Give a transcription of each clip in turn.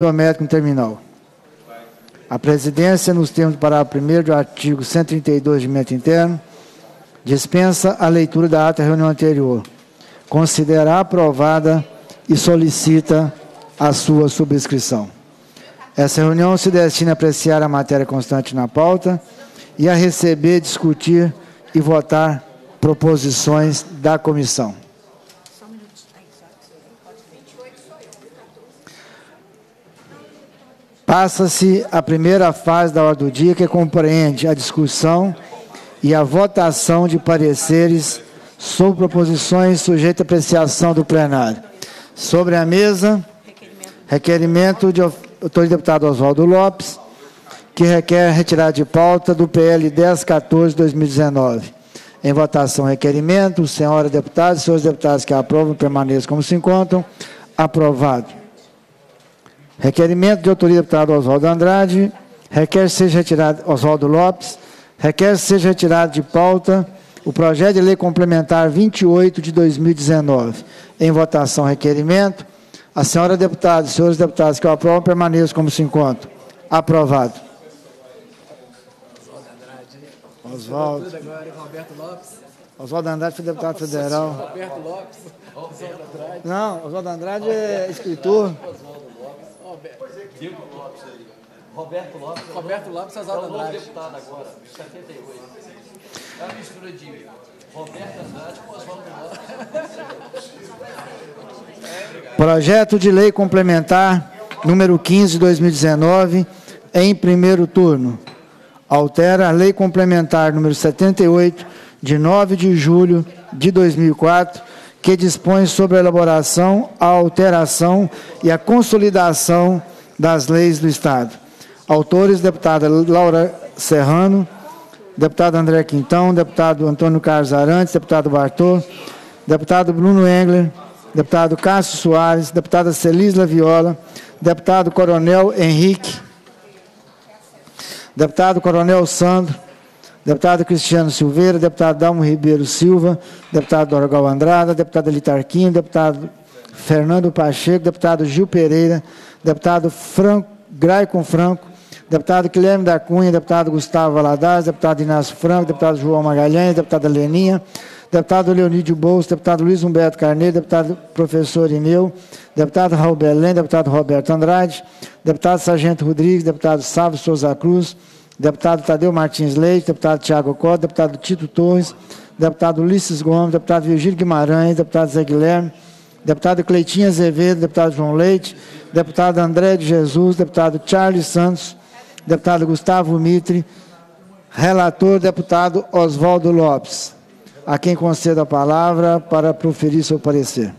biométrico terminal. A presidência, nos termos do parágrafo 1 do artigo 132 do regimento interno, dispensa a leitura da ata da reunião anterior, considera aprovada e solicita a sua subscrição. Essa reunião se destina a apreciar a matéria constante na pauta e a receber, discutir e votar proposições da comissão. Passa-se a primeira fase da ordem do dia, que compreende a discussão e a votação de pareceres sobre proposições sujeitas à apreciação do plenário. Sobre a mesa, requerimento de autoria do deputado Oswaldo Lopes, que requer retirar de pauta do PL 1014 de 2019. Em votação, requerimento, senhora deputada e senhores deputados que aprovam, permaneçam como se encontram. Aprovado. Requerimento de autoria do deputado Oswaldo Andrade, requer seja retirado, Oswaldo Lopes, requer seja retirado de pauta o projeto de lei complementar 28 de 2019. Em votação, requerimento. A senhora deputada e senhores deputados que o aprovam permaneçam como se encontram. Aprovado. Oswaldo. Oswaldo Andrade foi deputado federal. Roberto Lopes. Não, Oswaldo Andrade é escritor. Diego Lopes aí. Roberto Lopes. Roberto Lopes, Oswaldo Andrade. É o novo deputado agora, 78. É uma mistura de Roberto Andrade com Oswaldo Lopes. Projeto de lei complementar número 15 de 2019, em primeiro turno. Altera a lei complementar número 78 de 9 de julho de 2004, que dispõe sobre a elaboração, a alteração e a consolidação das leis do Estado. Autores, deputada Laura Serrano, deputado André Quintão, deputado Antônio Carlos Arantes, deputado Bartô, deputado Bruno Engler, deputado Cássio Soares, deputada Celisla Viola, deputado Coronel Henrique, deputado Coronel Sandro, deputado Cristiano Silveira, deputado Dalmo Ribeiro Silva, deputado Dorgal Andrada, deputado Litarquinho, deputado Fernando Pacheco, deputado Gil Pereira, deputado Franco, Graicon Franco, deputado Guilherme da Cunha, deputado Gustavo Valadares, deputado Inácio Franco, deputado João Magalhães, deputada Leninha, deputado Leonídio Bolso, deputado Luiz Humberto Carneiro, deputado professor Ineu, deputado Raul Belém, deputado Roberto Andrade, deputado Sargento Rodrigues, deputado Sávio Souza Cruz, deputado Tadeu Martins Leite, deputado Tiago Costa, deputado Tito Torres, deputado Ulisses Gomes, deputado Virgílio Guimarães, deputado Zé Guilherme, deputado Cleitinha Azevedo, deputado João Leite, deputado André de Jesus, deputado Charles Santos, deputado Gustavo Mitre, relator, deputado Oswaldo Lopes. A quem concedo a palavra para proferir seu parecer.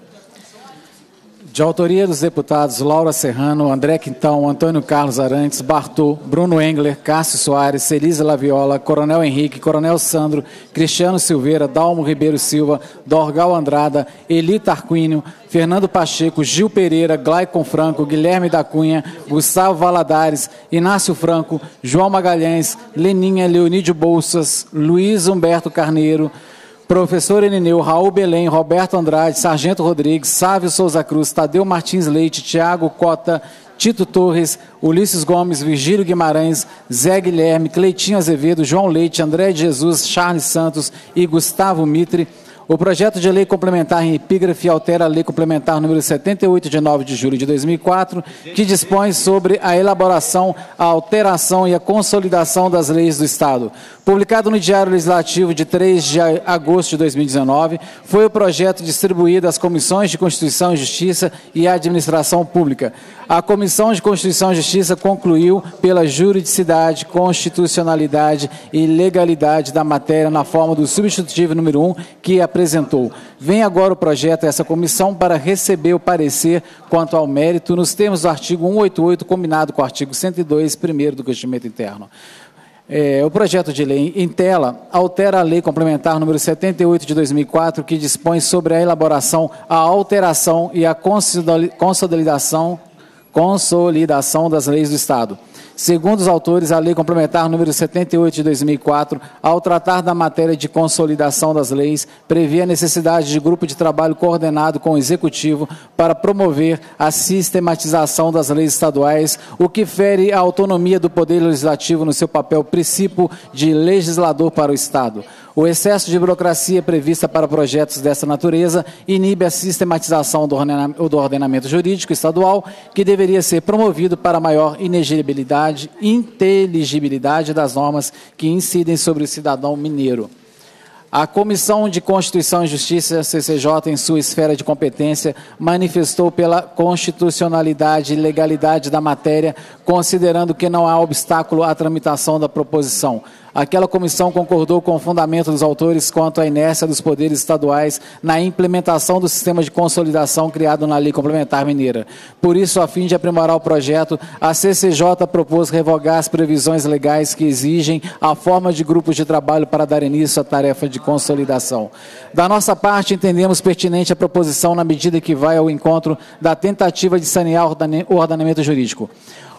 De autoria dos deputados Laura Serrano, André Quintão, Antônio Carlos Arantes, Bartô, Bruno Engler, Cássio Soares, Celisa Laviola, Coronel Henrique, Coronel Sandro, Cristiano Silveira, Dalmo Ribeiro Silva, Dorgal Andrada, Eli Tarquínio, Fernando Pacheco, Gil Pereira, Glaicon Franco, Guilherme da Cunha, Gustavo Valadares, Inácio Franco, João Magalhães, Leninha, Leonídio Bolsas, Luiz Humberto Carneiro, Professor Enineu, Raul Belém, Roberto Andrade, Sargento Rodrigues, Sávio Souza Cruz, Tadeu Martins Leite, Tiago Cota, Tito Torres, Ulisses Gomes, Virgílio Guimarães, Zé Guilherme, Cleitinho Azevedo, João Leite, André de Jesus, Charles Santos e Gustavo Mitre. O projeto de lei complementar em epígrafe altera a lei complementar número 78 de 9 de julho de 2004, que dispõe sobre a elaboração, a alteração e a consolidação das leis do Estado. Publicado no Diário Legislativo de 3 de agosto de 2019, foi o projeto distribuído às comissões de Constituição e Justiça e Administração Pública. A Comissão de Constituição e Justiça concluiu pela juridicidade, constitucionalidade e legalidade da matéria na forma do substitutivo número 1 que apresentou. Vem agora o projeto a essa comissão para receber o parecer quanto ao mérito nos termos do artigo 188 combinado com o artigo 102, primeiro do Constituimento Interno. É, o projeto de lei em tela altera a lei complementar número 78 de 2004, que dispõe sobre a elaboração, a alteração e a consolidação, consolidação das leis do Estado. Segundo os autores, a Lei Complementar número 78 de 2004, ao tratar da matéria de consolidação das leis, previa a necessidade de grupo de trabalho coordenado com o Executivo para promover a sistematização das leis estaduais, o que fere a autonomia do Poder Legislativo no seu papel princípio de legislador para o Estado. O excesso de burocracia prevista para projetos dessa natureza inibe a sistematização do ordenamento jurídico estadual, que deveria ser promovido para maior inegibilidade, inteligibilidade das normas que incidem sobre o cidadão mineiro. A Comissão de Constituição e Justiça, CCJ, em sua esfera de competência, manifestou pela constitucionalidade e legalidade da matéria, considerando que não há obstáculo à tramitação da proposição. Aquela comissão concordou com o fundamento dos autores quanto à inércia dos poderes estaduais na implementação do sistema de consolidação criado na Lei Complementar Mineira. Por isso, a fim de aprimorar o projeto, a CCJ propôs revogar as previsões legais que exigem a forma de grupos de trabalho para dar início à tarefa de consolidação. Da nossa parte, entendemos pertinente a proposição na medida que vai ao encontro da tentativa de sanear o ordenamento jurídico.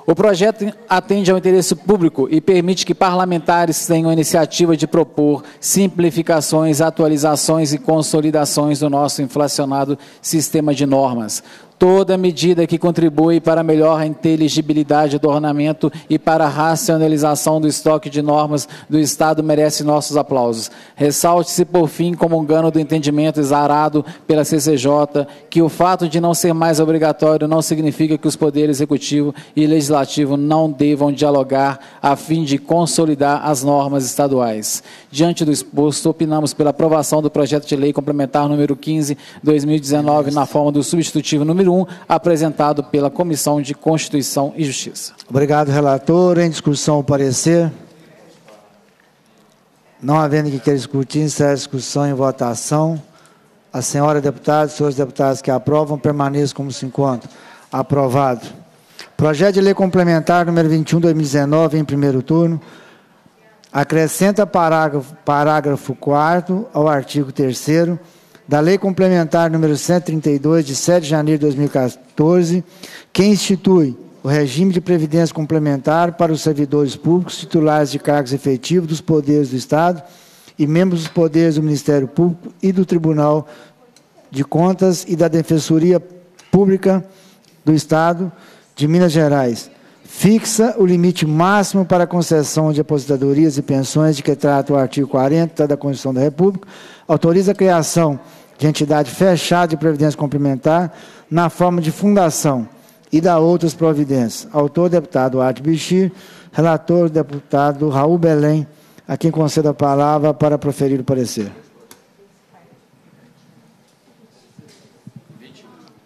O projeto atende ao interesse público e permite que parlamentares tenham a iniciativa de propor simplificações, atualizações e consolidações do nosso inflacionado sistema de normas toda medida que contribui para a melhor inteligibilidade do ornamento e para a racionalização do estoque de normas do Estado merece nossos aplausos. Ressalte-se, por fim, comungando do entendimento exarado pela CCJ, que o fato de não ser mais obrigatório não significa que os poderes executivo e legislativo não devam dialogar a fim de consolidar as normas estaduais. Diante do exposto, opinamos pela aprovação do projeto de lei complementar número 15, 2019, na forma do substitutivo número 1, apresentado pela Comissão de Constituição e Justiça. Obrigado, relator. Em discussão, o parecer. Não havendo que queira discutir, encerra a discussão em votação. A senhora deputada e senhores deputados que aprovam, permaneçam como se encontram. Aprovado. Projeto de lei complementar número 21, 2019, em primeiro turno. Acrescenta parágrafo, parágrafo 4 ao artigo 3 da Lei Complementar número 132, de 7 de janeiro de 2014, que institui o regime de previdência complementar para os servidores públicos titulares de cargos efetivos dos poderes do Estado e membros dos poderes do Ministério Público e do Tribunal de Contas e da Defensoria Pública do Estado de Minas Gerais. Fixa o limite máximo para a concessão de aposentadorias e pensões de que trata o artigo 40 da Constituição da República, autoriza a criação de entidade fechada de previdência complementar na forma de fundação e da outras providências. Autor, deputado Arte Bichir, relator, deputado Raul Belém, a quem concedo a palavra para proferir o parecer.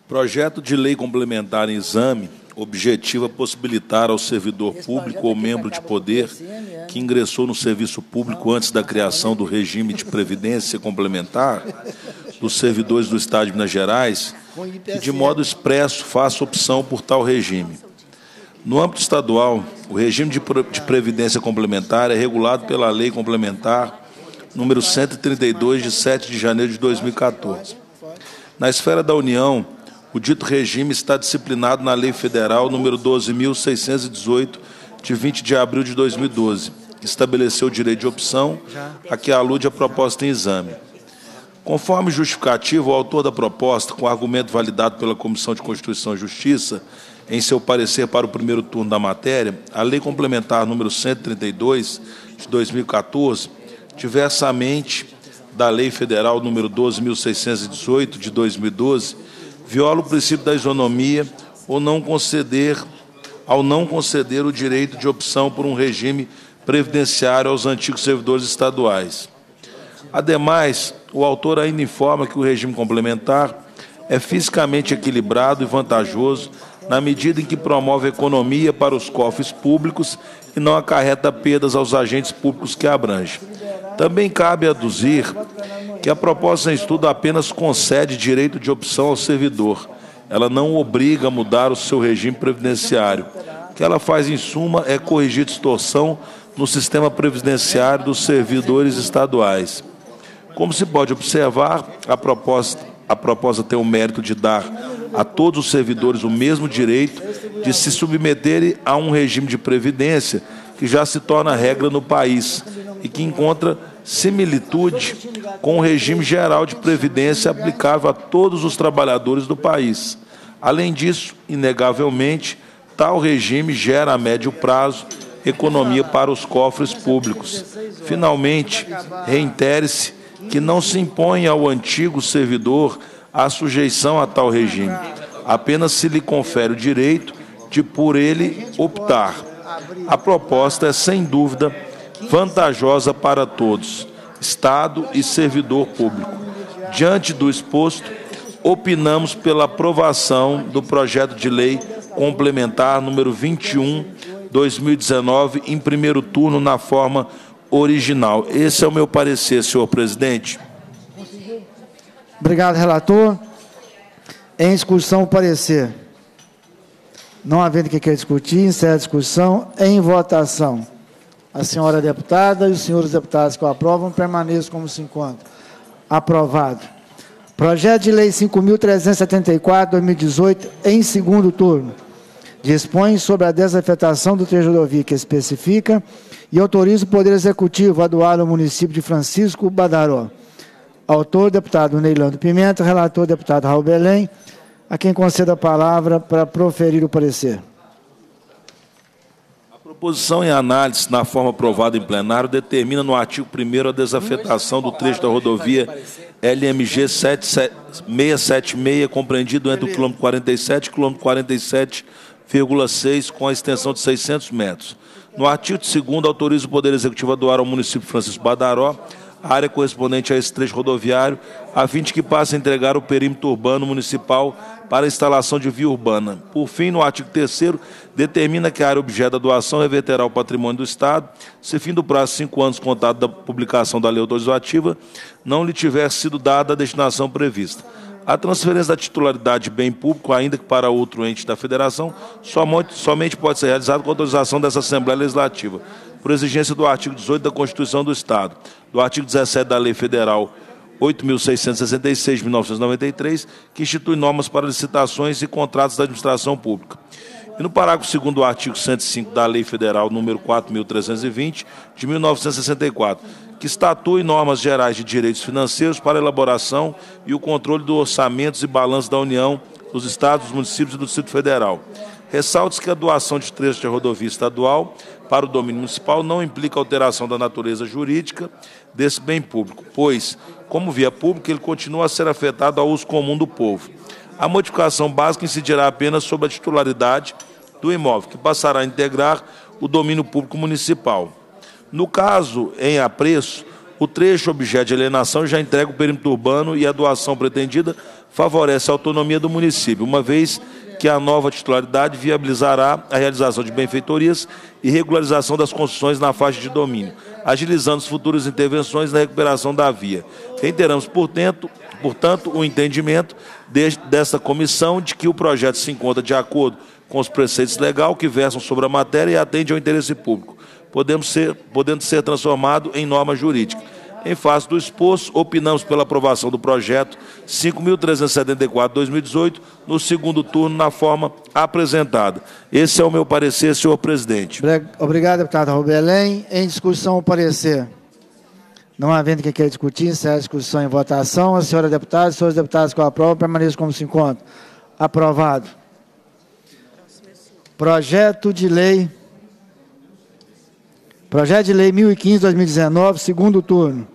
Projeto de lei complementar em exame objetiva possibilitar ao servidor público ou membro de poder que ingressou no serviço público antes da criação do regime de previdência complementar dos servidores do Estado de Minas Gerais que, de modo expresso, faça opção por tal regime. No âmbito estadual, o regime de previdência complementar é regulado pela Lei Complementar número 132, de 7 de janeiro de 2014. Na esfera da União, o dito regime está disciplinado na Lei Federal número 12.618, de 20 de abril de 2012, que estabeleceu o direito de opção a que alude a proposta em exame. Conforme justificativo, o autor da proposta, com argumento validado pela Comissão de Constituição e Justiça, em seu parecer para o primeiro turno da matéria, a Lei Complementar número 132 de 2014, diversamente da Lei Federal número 12.618 de 2012, viola o princípio da isonomia ou não conceder ao não conceder o direito de opção por um regime previdenciário aos antigos servidores estaduais. Ademais, o autor ainda informa que o regime complementar é fisicamente equilibrado e vantajoso na medida em que promove economia para os cofres públicos e não acarreta perdas aos agentes públicos que abrange. Também cabe aduzir que a proposta em estudo apenas concede direito de opção ao servidor. Ela não obriga a mudar o seu regime previdenciário. O que ela faz, em suma, é corrigir distorção no sistema previdenciário dos servidores estaduais. Como se pode observar, a proposta, a proposta tem o mérito de dar a todos os servidores o mesmo direito de se submeterem a um regime de previdência que já se torna regra no país e que encontra similitude com o regime geral de previdência aplicável a todos os trabalhadores do país. Além disso, inegavelmente, tal regime gera a médio prazo economia para os cofres públicos. Finalmente, reitere-se que não se impõe ao antigo servidor a sujeição a tal regime, apenas se lhe confere o direito de por ele optar. A proposta é, sem dúvida, vantajosa para todos, Estado e servidor público. Diante do exposto, opinamos pela aprovação do projeto de lei complementar número 21 2019 em primeiro turno na forma original. Esse é o meu parecer, senhor presidente. Obrigado, relator. Em discussão, o parecer. Não havendo que queira discutir, encerra a discussão. Em votação. A senhora deputada e os senhores deputados que o aprovam permaneçam como se encontram. Aprovado. Projeto de Lei 5.374, 2018, em segundo turno dispõe sobre a desafetação do trecho rodovia que especifica e autoriza o Poder Executivo a doar ao município de Francisco Badaró. Autor, deputado Neilando Pimenta, relator, deputado Raul Belém, a quem conceda a palavra para proferir o parecer. A proposição em análise, na forma aprovada em plenário, determina no artigo 1 a desafetação do trecho da rodovia LMG 676, compreendido entre o quilômetro 47 e o quilômetro 47 6, com a extensão de 600 metros. No artigo 2 autoriza o Poder Executivo a doar ao município Francisco Badaró a área correspondente a esse trecho rodoviário, a fim de que passe a entregar o perímetro urbano municipal para instalação de via urbana. Por fim, no artigo 3 determina que a área objeto da doação reverterá o patrimônio do Estado, se fim do prazo de cinco anos contado da publicação da lei autorizativa não lhe tiver sido dada a destinação prevista. A transferência da titularidade de bem público, ainda que para outro ente da federação, somente pode ser realizada com autorização dessa Assembleia Legislativa, por exigência do artigo 18 da Constituição do Estado, do artigo 17 da Lei Federal 8.666 de 1993, que institui normas para licitações e contratos da administração pública. E no parágrafo 2 do artigo 105 da Lei Federal número 4.320, de 1964, que estatui normas gerais de direitos financeiros para a elaboração e o controle dos orçamentos e balanços da União, dos Estados, dos municípios e do Distrito Federal. Ressalte que a doação de trechos de rodovia estadual para o domínio municipal não implica alteração da natureza jurídica desse bem público, pois, como via pública, ele continua a ser afetado ao uso comum do povo. A modificação básica incidirá apenas sobre a titularidade do imóvel, que passará a integrar o domínio público municipal. No caso em apreço, o trecho objeto de alienação já entrega o perímetro urbano e a doação pretendida favorece a autonomia do município, uma vez que a nova titularidade viabilizará a realização de benfeitorias e regularização das construções na faixa de domínio, agilizando as futuras intervenções na recuperação da via. Reiteramos, portanto, portanto o entendimento de, desta comissão de que o projeto se encontra de acordo com os preceitos legais que versam sobre a matéria e atende ao interesse público, ser, podendo ser transformado em norma jurídica. Em face do exposto, opinamos pela aprovação do projeto 5.374-2018 no segundo turno, na forma apresentada. Esse é o meu parecer, senhor presidente. Obrigado, deputado Rubelém. Em discussão, o parecer. Não havendo quem queira discutir, encerra a discussão em votação. A senhora deputada, os senhores deputados que o aprovam, permaneçam como se encontram. Aprovado. Projeto de lei. Projeto de lei 1015-2019, segundo turno.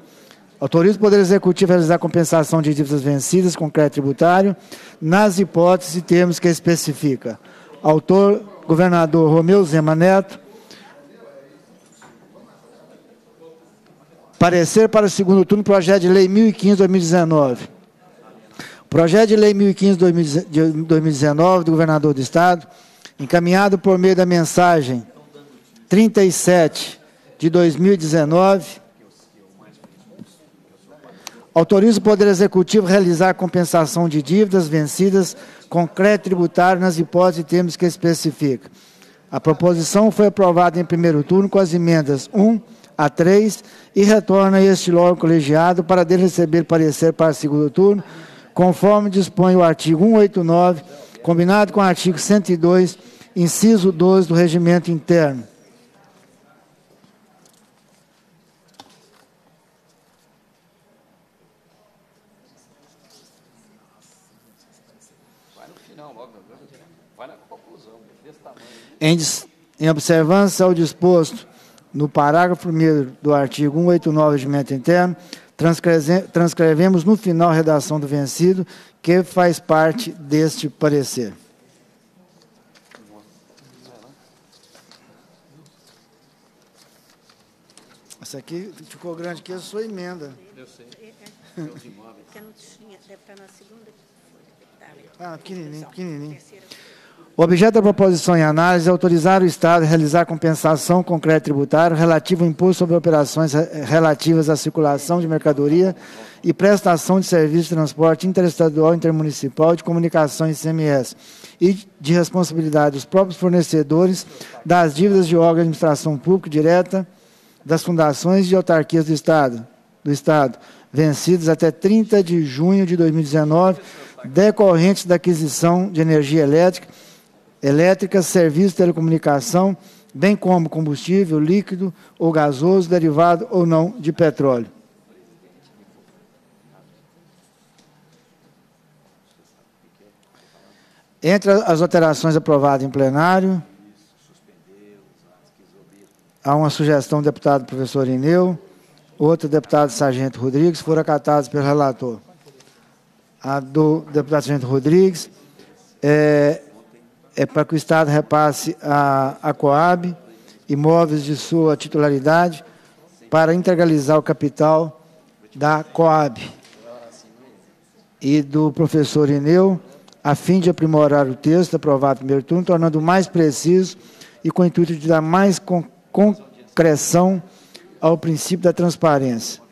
Autoriza o Poder Executivo a realizar compensação de dívidas vencidas com crédito tributário, nas hipóteses e termos que especifica. Autor, governador Romeu Zema Neto. Parecer para o segundo turno, projeto de lei 1015-2019. Projeto de lei 1015-2019 do governador do Estado, encaminhado por meio da mensagem 37 de 2019 Autoriza o Poder Executivo realizar compensação de dívidas vencidas com crédito tributário nas hipóteses e termos que especifica. A proposição foi aprovada em primeiro turno com as emendas 1 a 3 e retorna este órgão colegiado para dele receber parecer para segundo turno, conforme dispõe o artigo 189, combinado com o artigo 102 inciso 12 do regimento interno. Em, em observância ao disposto no parágrafo 1 do artigo 189 do regimento interno, transcrevemos no final a redação do vencido, que faz parte deste parecer. Essa aqui ficou grande, que é a sua emenda. Eu sei. É, é. Porque não tinha, deve estar na segunda. Ah, pequenininho, pequenininho. O objeto da proposição em análise é autorizar o Estado a realizar compensação com crédito tributário relativo ao imposto sobre operações relativas à circulação de mercadoria e prestação de serviço de transporte interestadual, intermunicipal de comunicação ICMS e de responsabilidade dos próprios fornecedores das dívidas de órgãos de administração pública direta das fundações e autarquias do Estado, do Estado vencidos até 30 de junho de 2019, decorrentes da aquisição de energia elétrica elétrica, serviço de telecomunicação, bem como combustível líquido ou gasoso, derivado ou não de petróleo. Entre as alterações aprovadas em plenário, há uma sugestão do deputado professor Ineu, outra do deputado Sargento Rodrigues, foram acatadas pelo relator. A do deputado Sargento Rodrigues é, é para que o Estado repasse a, a Coab imóveis de sua titularidade para integralizar o capital da Coab e do professor Ineu, a fim de aprimorar o texto aprovado no primeiro turno, tornando mais preciso e com o intuito de dar mais con concreção ao princípio da transparência.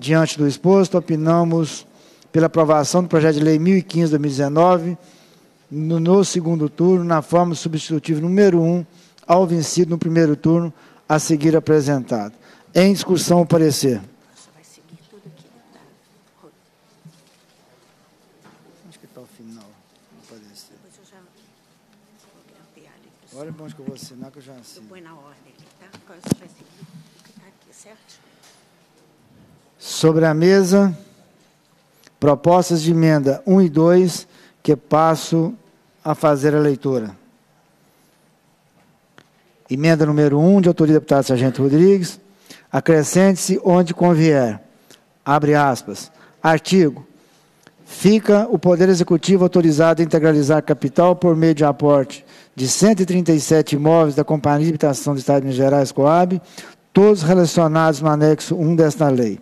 Diante do exposto, opinamos pela aprovação do projeto de lei 1015-2019, no, no, segundo turno, na forma substitutiva número 1, um, ao vencido no primeiro turno, a seguir apresentado. Em discussão, o parecer. Onde que está o final do parecer? Olha onde que eu vou assinar, que eu já assino. Eu na ordem tá? Qual você vai seguir? Está aqui, certo? Sobre a mesa, propostas de emenda 1 e 2 que passo a fazer a leitura. Emenda número 1, de autoria do deputado Sargento Rodrigues. Acrescente-se onde convier. Abre aspas. Artigo. Fica o Poder Executivo autorizado a integralizar capital por meio de aporte de 137 imóveis da Companhia de Habitação do Estado de Minas Gerais, Coab, todos relacionados no anexo 1 desta lei.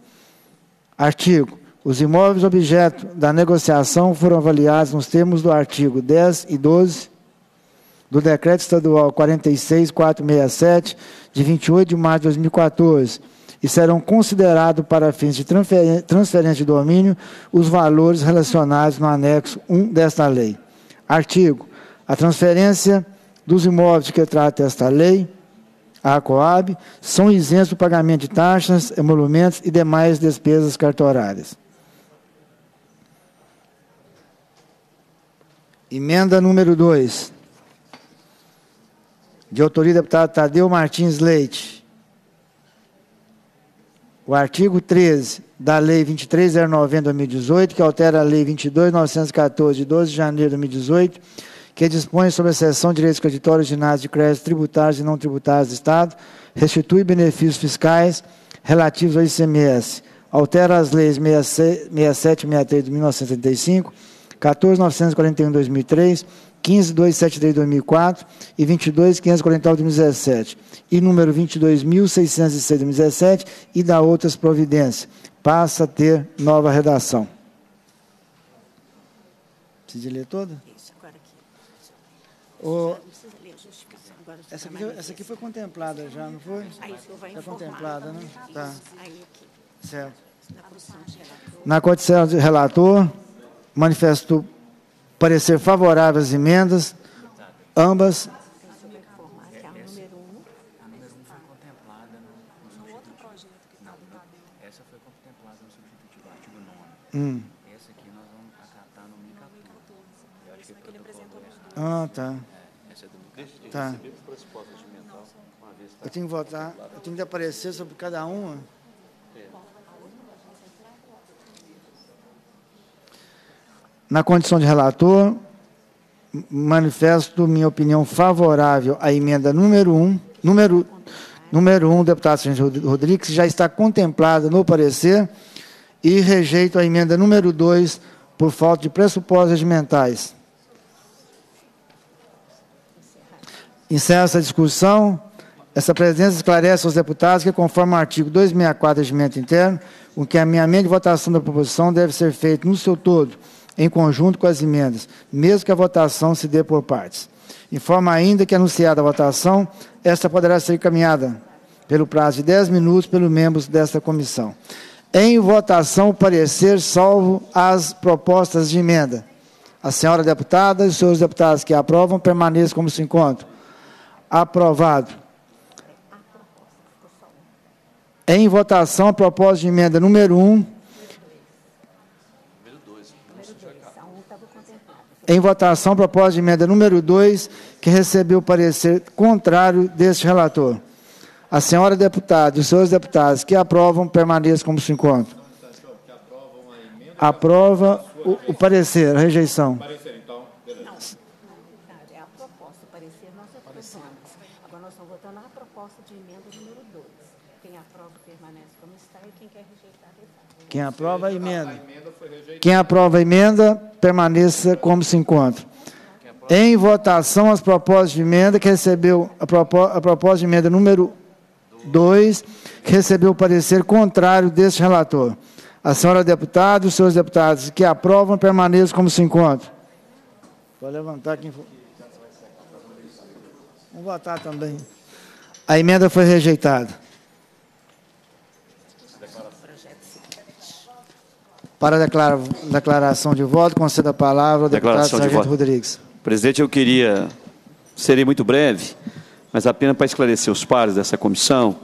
Artigo. Os imóveis objeto da negociação foram avaliados nos termos do artigo 10 e 12 do Decreto Estadual 46467, de 28 de março de 2014, e serão considerados para fins de transferência de domínio os valores relacionados no anexo 1 desta lei. Artigo: a transferência dos imóveis que trata esta lei à Coab são isentos do pagamento de taxas, emolumentos e demais despesas cartorárias. Emenda número 2. De autoria do deputado Tadeu Martins Leite. O artigo 13 da Lei 23.090-2018, que altera a Lei 22.914, de 12 de janeiro de 2018, que dispõe sobre a cessão de direitos creditórios ordinários de créditos tributários e não tributários do Estado, restitui benefícios fiscais relativos ao ICMS, altera as leis 67 e 63 de 1975, 14.941 2003, 15.273 2004 e 22.549 2017. E número 22.606 2017 e da outras providências. Passa a ter nova redação. Precisa ler toda? Isso, agora aqui. O... Essa aqui, essa aqui foi contemplada já, não foi? Foi contemplada, né? Tá. Certo. Na condição de relator manifesto parecer favorável às emendas, ambas. Hum. Essa aqui nós vamos acatar no 1014. Eu acho que ele apresentou Ah, tá. É, é? Tá. Eu tenho que votar, eu tenho que aparecer sobre cada uma. Na condição de relator, manifesto minha opinião favorável à emenda número 1, um, número, número 1, um, deputado Sérgio Rodrigues, que já está contemplada no parecer, e rejeito a emenda número 2 por falta de pressupostos regimentais. Encerra essa discussão. Essa presença esclarece aos deputados que, conforme o artigo 264 do Regimento Interno, o que a minha de votação da proposição deve ser feito no seu todo, em conjunto com as emendas, mesmo que a votação se dê por partes. Informa ainda que, anunciada a votação, esta poderá ser encaminhada pelo prazo de 10 minutos pelos membros desta comissão. Em votação, parecer, salvo as propostas de emenda. A senhora deputada e os senhores deputados que aprovam permaneçam como se encontram. Aprovado. Em votação, a proposta de emenda número 1. Um, em votação, a proposta de emenda número 2, que recebeu o parecer contrário deste relator. A senhora deputada e os senhores deputados que aprovam permaneçam como se encontram. Aprova o, o parecer, a rejeição. Parecer, então. É a proposta, o parecer nós aprovamos. Agora nós estamos votando a proposta de emenda número 2. Quem aprova permanece como está e quem quer rejeitar, rejeitar. Quem aprova a emenda. Quem aprova a emenda, permaneça como se encontra. Em votação, as propostas de emenda que recebeu a, proposta de emenda número 2, que recebeu o parecer contrário deste relator. A senhora deputada e os seus deputados que aprovam permaneçam como se encontram. Pode levantar quem for. Vamos votar também. A emenda foi rejeitada. Para a declaração de voto, conceda a palavra ao deputado Sargento Rodrigues. Presidente, eu queria, serei muito breve, mas apenas para esclarecer os pares dessa comissão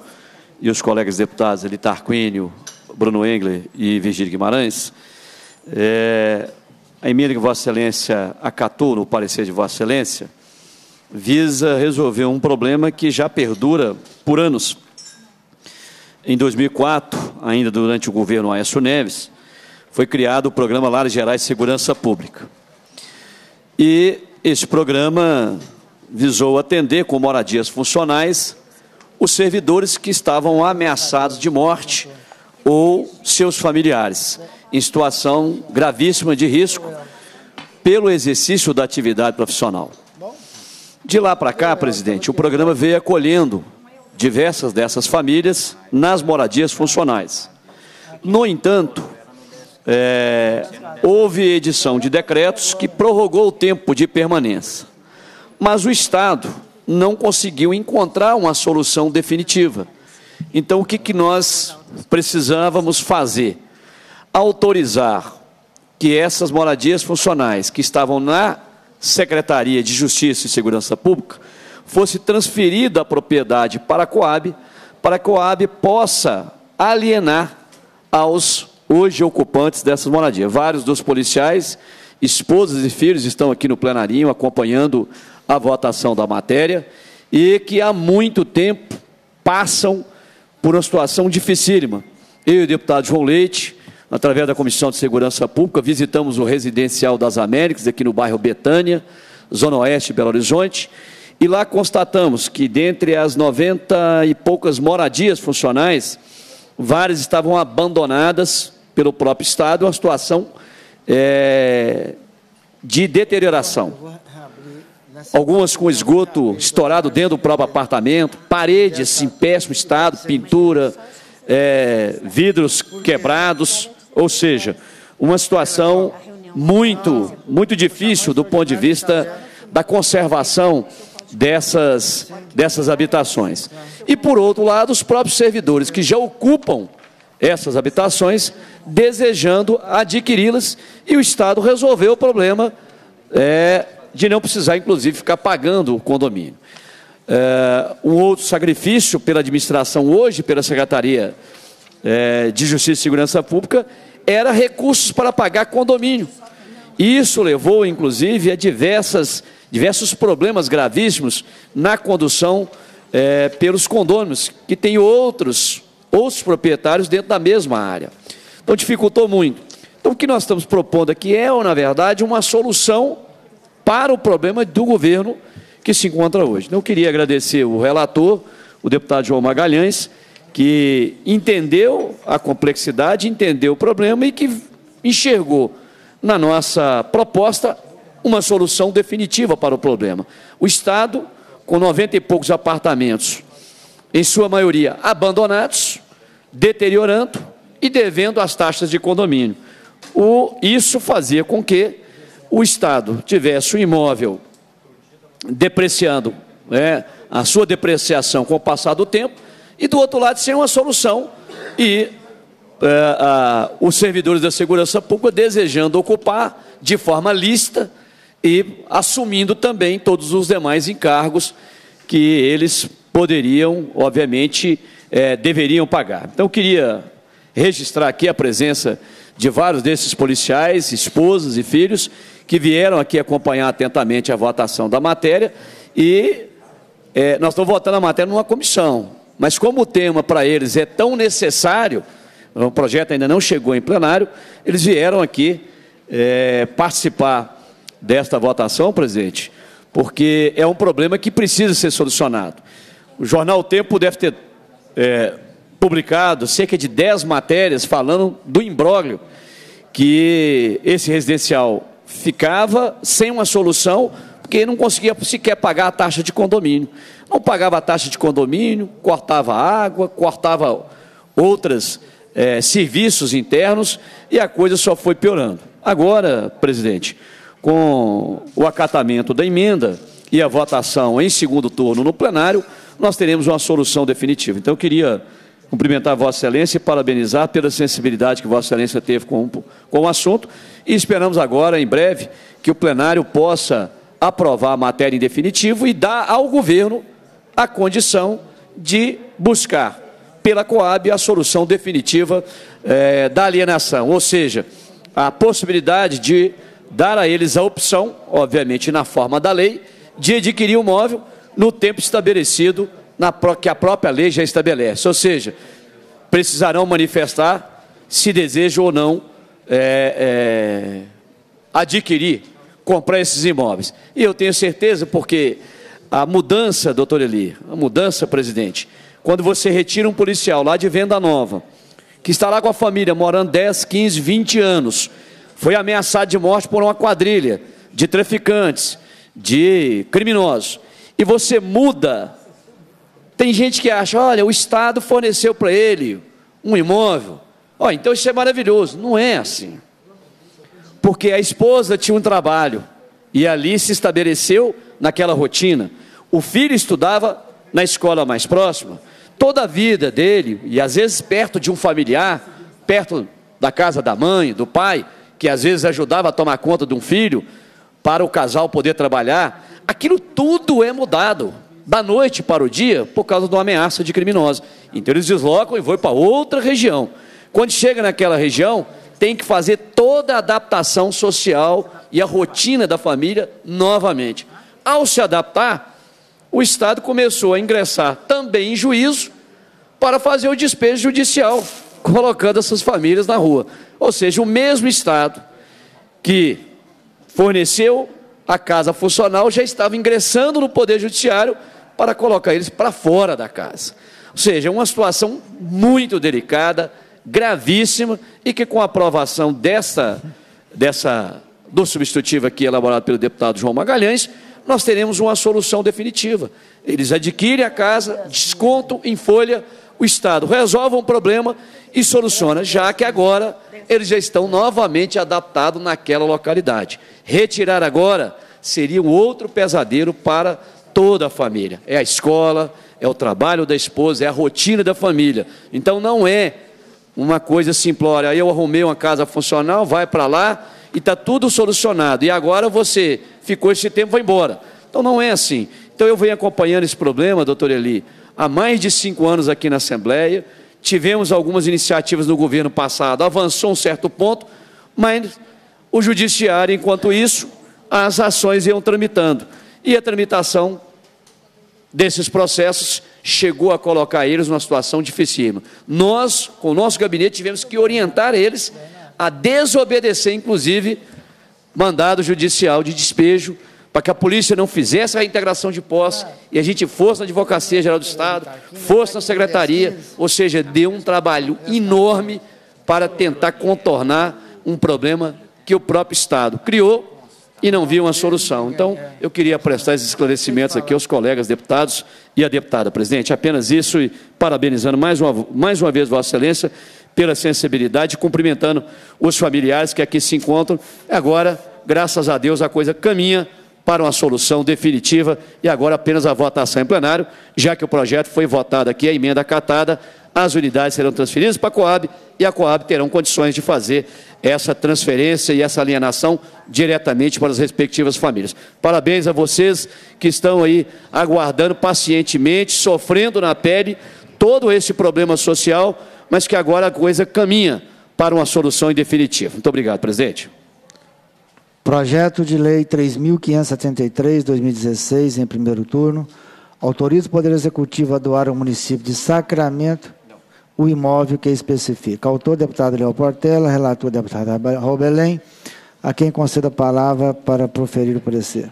e os colegas deputados ali, Tarquínio, Bruno Engler e Virgílio Guimarães, é, a emenda que Vossa Excelência acatou no parecer de Vossa Excelência visa resolver um problema que já perdura por anos. Em 2004, ainda durante o governo Aécio Neves, foi criado o programa Lares Gerais de Segurança Pública. E esse programa visou atender com moradias funcionais os servidores que estavam ameaçados de morte ou seus familiares, em situação gravíssima de risco pelo exercício da atividade profissional. De lá para cá, presidente, o programa veio acolhendo diversas dessas famílias nas moradias funcionais. No entanto, é, houve edição de decretos que prorrogou o tempo de permanência mas o Estado não conseguiu encontrar uma solução definitiva. Então, o que, que nós precisávamos fazer? Autorizar que essas moradias funcionais que estavam na Secretaria de Justiça e Segurança Pública fosse transferida a propriedade para a Coab, para a Coab possa alienar aos hoje ocupantes dessas moradias. Vários dos policiais, esposas e filhos estão aqui no plenarinho acompanhando a votação da matéria e que há muito tempo passam por uma situação dificílima. Eu e o deputado João Leite, através da Comissão de Segurança Pública, visitamos o Residencial das Américas, aqui no bairro Betânia, Zona Oeste de Belo Horizonte, e lá constatamos que, dentre as 90 e poucas moradias funcionais, várias estavam abandonadas pelo próprio Estado, uma situação é, de deterioração algumas com esgoto estourado dentro do próprio apartamento, paredes em péssimo estado, pintura, é, vidros quebrados, ou seja, uma situação muito, muito difícil do ponto de vista da conservação dessas, dessas habitações. E, por outro lado, os próprios servidores que já ocupam essas habitações, desejando adquiri-las, e o Estado resolveu o problema é, de não precisar, inclusive, ficar pagando o condomínio. É, um outro sacrifício pela administração hoje, pela Secretaria é, de Justiça e Segurança Pública, era recursos para pagar condomínio. Isso levou, inclusive, a diversas diversos problemas gravíssimos na condução é, pelos condôminos, que tem outros, outros proprietários dentro da mesma área. Então, dificultou muito. Então, o que nós estamos propondo aqui é, na verdade, uma solução para o problema do governo que se encontra hoje. Então, eu queria agradecer o relator, o deputado João Magalhães, que entendeu a complexidade, entendeu o problema e que enxergou na nossa proposta uma solução definitiva para o problema. O Estado, com 90 e poucos apartamentos, em sua maioria abandonados, deteriorando e devendo as taxas de condomínio. O, isso fazia com que o Estado tivesse o imóvel depreciando né, a sua depreciação com o passar do tempo, e do outro lado sem uma solução e é, a, os servidores da segurança pública desejando ocupar de forma lícita e assumindo também todos os demais encargos que eles poderiam, obviamente, é, deveriam pagar. Então, queria registrar aqui a presença de vários desses policiais, esposas e filhos, que vieram aqui acompanhar atentamente a votação da matéria e é, nós estamos votando a matéria numa comissão, mas como o tema para eles é tão necessário, o projeto ainda não chegou em plenário, eles vieram aqui é, participar desta votação, presidente, porque é um problema que precisa ser solucionado. O jornal Tempo deve ter é, publicado cerca de 10 matérias falando do imbróglio que esse residencial ficava sem uma solução porque não conseguia sequer pagar a taxa de condomínio. Não pagava a taxa de condomínio, cortava água, cortava outros é, serviços internos e a coisa só foi piorando. Agora, presidente, com o acatamento da emenda e a votação em segundo turno no plenário, nós teremos uma solução definitiva. Então, eu queria cumprimentar Vossa Excelência e parabenizar pela sensibilidade que Vossa Excelência teve com, com o assunto e esperamos agora, em breve, que o plenário possa aprovar a matéria em definitivo e dar ao governo a condição de buscar pela Coab a solução definitiva é, da alienação, ou seja, a possibilidade de dar a eles a opção, obviamente na forma da lei, de adquirir o móvel no tempo estabelecido na, que a própria lei já estabelece. Ou seja, precisarão manifestar se desejam ou não é, é, adquirir comprar esses imóveis. E eu tenho certeza, porque a mudança, doutor Eli, a mudança, presidente, quando você retira um policial lá de Venda Nova, que está lá com a família, morando 10, 15, 20 anos, foi ameaçado de morte por uma quadrilha de traficantes, de criminosos, e você muda. Tem gente que acha, olha, o Estado forneceu para ele um imóvel. Oh, então isso é maravilhoso. Não é assim porque a esposa tinha um trabalho e ali se estabeleceu naquela rotina. O filho estudava na escola mais próxima. Toda a vida dele, e às vezes perto de um familiar, perto da casa da mãe, do pai, que às vezes ajudava a tomar conta de um filho, para o casal poder trabalhar, aquilo tudo é mudado da noite para o dia por causa de uma ameaça de criminosos. Então eles deslocam e vão para outra região. Quando chega naquela região, tem que fazer toda a adaptação social e a rotina da família novamente. Ao se adaptar, o Estado começou a ingressar também em juízo para fazer o despejo judicial, colocando essas famílias na rua. Ou seja, o mesmo Estado que forneceu a casa funcional já estava ingressando no Poder Judiciário para colocar eles para fora da casa. Ou seja, é uma situação muito delicada, gravíssima e que com a aprovação dessa, dessa do substitutivo aqui elaborado pelo deputado João Magalhães, nós teremos uma solução definitiva. Eles adquirem a casa, descontam em folha, o Estado resolve um problema e soluciona, já que agora eles já estão novamente adaptados naquela localidade. Retirar agora seria um outro pesadelo para toda a família. É a escola, é o trabalho da esposa, é a rotina da família. Então não é uma coisa simplória. Aí eu arrumei uma casa funcional, vai para lá e está tudo solucionado. E agora você ficou esse tempo, vai embora. Então não é assim. Então eu venho acompanhando esse problema, doutor Eli, há mais de cinco anos aqui na Assembleia. Tivemos algumas iniciativas no governo passado, avançou um certo ponto, mas o judiciário, enquanto isso, as ações iam tramitando. E a tramitação desses processos chegou a colocar eles numa situação dificílima. Nós, com o nosso gabinete, tivemos que orientar eles a desobedecer, inclusive, mandado judicial de despejo, para que a polícia não fizesse a integração de posse e a gente fosse na Advocacia Geral do Estado, fosse na Secretaria, ou seja, deu um trabalho enorme para tentar contornar um problema que o próprio Estado criou e não viu uma solução. Então, eu queria prestar esses esclarecimentos aqui aos colegas deputados e à deputada presidente. Apenas isso e parabenizando mais uma, mais uma vez Vossa Excelência pela sensibilidade, cumprimentando os familiares que aqui se encontram. Agora, graças a Deus, a coisa caminha para uma solução definitiva e agora apenas a votação em plenário, já que o projeto foi votado aqui, a emenda acatada, as unidades serão transferidas para a Coab e a Coab terão condições de fazer essa transferência e essa alienação diretamente para as respectivas famílias. Parabéns a vocês que estão aí aguardando pacientemente, sofrendo na pele todo esse problema social, mas que agora a coisa caminha para uma solução em definitivo. Muito obrigado, presidente. Projeto de Lei 3.573, 2016, em primeiro turno, autoriza o Poder Executivo a doar ao município de Sacramento o imóvel que especifica. Autor, deputado Léo Portela, relator, deputado Robelém, a quem conceda a palavra para proferir o parecer.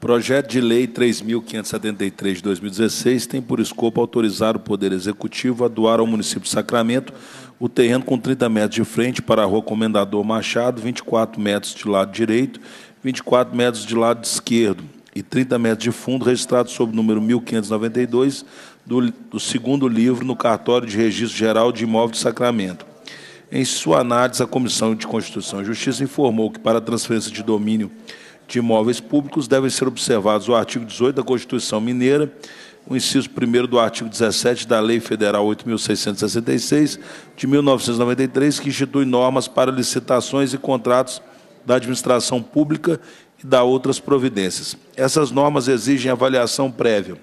Projeto de Lei 3.573 de 2016 tem por escopo autorizar o Poder Executivo a doar ao município de Sacramento o terreno com 30 metros de frente para a rua Comendador Machado, 24 metros de lado direito, 24 metros de lado esquerdo e 30 metros de fundo, registrado sob o número 1592 do, do segundo livro no cartório de registro geral de imóvel de Sacramento. Em sua análise, a Comissão de Constituição e Justiça informou que para a transferência de domínio de imóveis públicos devem ser observados o artigo 18 da Constituição Mineira o inciso 1 do artigo 17 da Lei Federal 8.666, de 1993, que institui normas para licitações e contratos da administração pública e da outras providências. Essas normas exigem avaliação prévia,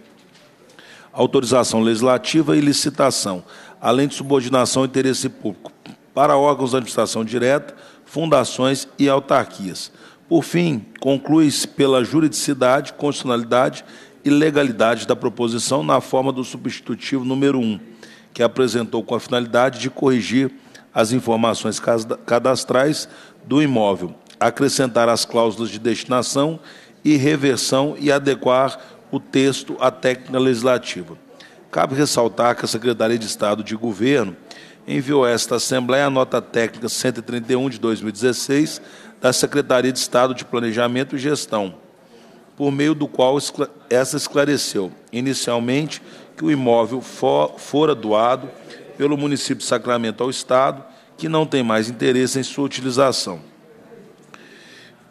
autorização legislativa e licitação, além de subordinação ao interesse público, para órgãos da administração direta, fundações e autarquias. Por fim, conclui-se pela juridicidade, constitucionalidade e legalidade da proposição na forma do substitutivo número 1, que apresentou com a finalidade de corrigir as informações cadastrais do imóvel, acrescentar as cláusulas de destinação e reversão e adequar o texto à técnica legislativa. Cabe ressaltar que a Secretaria de Estado de Governo enviou a esta Assembleia a nota técnica 131 de 2016 da Secretaria de Estado de Planejamento e Gestão, por meio do qual essa esclareceu, inicialmente, que o imóvel for, fora doado pelo município de Sacramento ao Estado, que não tem mais interesse em sua utilização.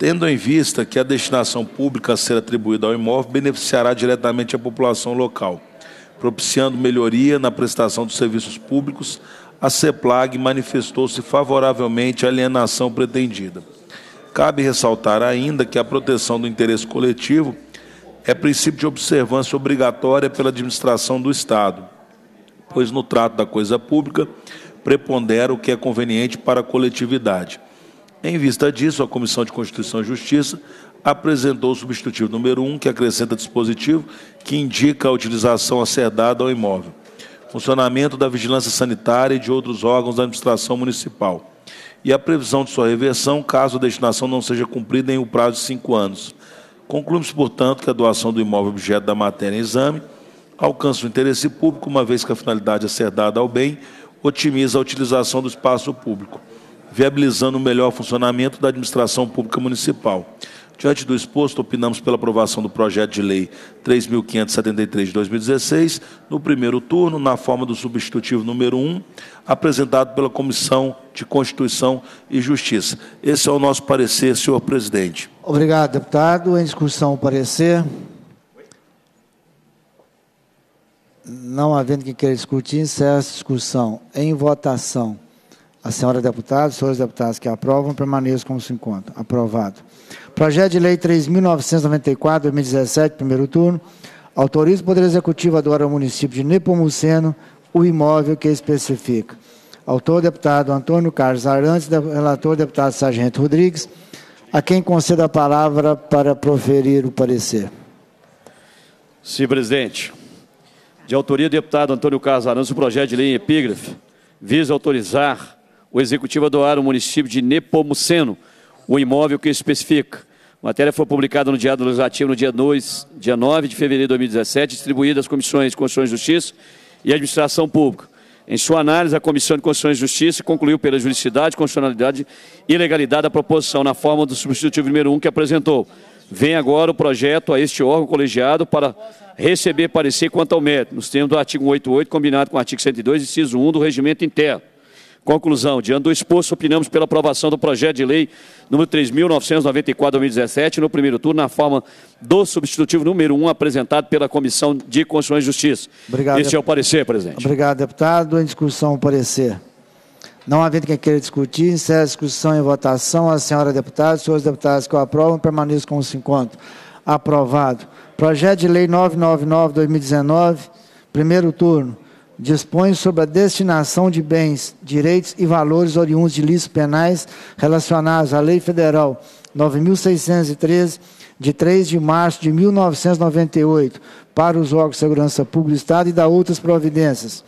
Tendo em vista que a destinação pública a ser atribuída ao imóvel beneficiará diretamente a população local, propiciando melhoria na prestação dos serviços públicos, a CEPLAG manifestou-se favoravelmente à alienação pretendida. Cabe ressaltar ainda que a proteção do interesse coletivo é princípio de observância obrigatória pela administração do Estado, pois no trato da coisa pública prepondera o que é conveniente para a coletividade. Em vista disso, a Comissão de Constituição e Justiça apresentou o substitutivo número 1, que acrescenta dispositivo que indica a utilização a ser dada ao imóvel, funcionamento da vigilância sanitária e de outros órgãos da administração municipal e a previsão de sua reversão caso a destinação não seja cumprida em um prazo de cinco anos. Concluímos, portanto, que a doação do imóvel objeto da matéria em exame alcança o interesse público, uma vez que a finalidade a ser dada ao bem otimiza a utilização do espaço público, viabilizando o melhor funcionamento da administração pública municipal. Diante do exposto, opinamos pela aprovação do projeto de lei 3.573 de 2016, no primeiro turno, na forma do substitutivo número 1, apresentado pela Comissão de Constituição e Justiça. Esse é o nosso parecer, senhor presidente. Obrigado, deputado. Em discussão, o parecer. Não havendo quem queira discutir, encerra essa discussão. Em votação. A senhora deputada, os senhores deputados que aprovam, permaneçam como se encontram. Aprovado. Projeto de Lei 3.994, 2017, primeiro turno. Autoriza o Poder Executivo a doar ao município de Nepomuceno o imóvel que especifica. Autor, deputado Antônio Carlos Arantes, relator, deputado Sargento Rodrigues, A quem conceda a palavra para proferir o parecer. Senhor presidente, de autoria do deputado Antônio Carlos Aranço, o projeto de lei em epígrafe visa autorizar o executivo a doar município de Nepomuceno o imóvel que especifica. A matéria foi publicada no Diário Legislativo no dia, 2, dia 9 de fevereiro de 2017, distribuída às comissões de Constituição e Justiça e Administração Pública. Em sua análise, a Comissão de Constituição e Justiça concluiu pela juridicidade, constitucionalidade e legalidade da proposição na forma do substitutivo número 1 que apresentou. Vem agora o projeto a este órgão colegiado para receber parecer quanto ao mérito, nos termos do artigo 188, combinado com o artigo 102, inciso 1 do regimento interno. Conclusão, diante do exposto, opinamos pela aprovação do projeto de lei número 3.994-2017, no primeiro turno, na forma do substitutivo número 1, apresentado pela Comissão de Constituição e Justiça. Obrigado, este é o parecer, presidente. Obrigado, deputado. Em discussão, o parecer. Não havendo quem queira discutir, encerra a discussão e votação. A senhora deputada, senhores deputados que o aprovam, permaneçam como se encontram. Aprovado. Projeto de Lei 999-2019, primeiro turno, dispõe sobre a destinação de bens, direitos e valores oriundos de ilícitos penais relacionados à Lei Federal 9.613, de 3 de março de 1998, para os órgãos de segurança pública do Estado e da outras providências.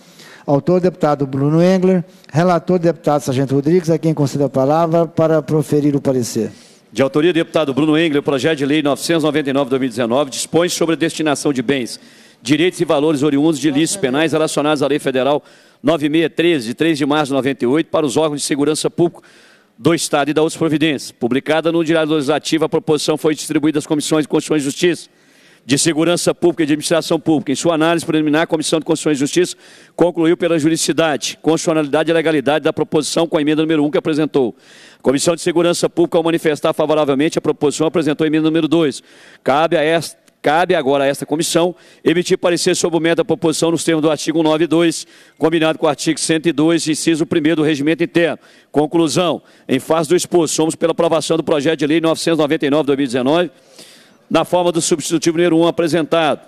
Autor, deputado Bruno Engler. Relator, deputado Sargento Rodrigues, a quem conceda a palavra para proferir o parecer. De autoria do deputado Bruno Engler, o projeto de lei 999-2019 dispõe sobre a destinação de bens, direitos e valores oriundos de ilícitos penais relacionados à Lei Federal 9613, de 3 de março de 98, para os órgãos de segurança pública do Estado e da outras providências. Publicada no Diário Legislativo, a proposição foi distribuída às comissões de Constituição e Justiça, de Segurança Pública e de Administração Pública. Em sua análise preliminar, a Comissão de Constituição e Justiça concluiu pela juridicidade, constitucionalidade e legalidade da proposição com a emenda número 1 que apresentou. A Comissão de Segurança Pública, ao manifestar favoravelmente a proposição, apresentou a emenda número 2. Cabe a esta Cabe agora a esta comissão emitir parecer sobre o mérito da proposição nos termos do artigo 192, combinado com o artigo 102, inciso 1 do Regimento Interno. Conclusão. Em face do exposto, somos pela aprovação do projeto de lei 999-2019, na forma do substitutivo número 1 apresentado,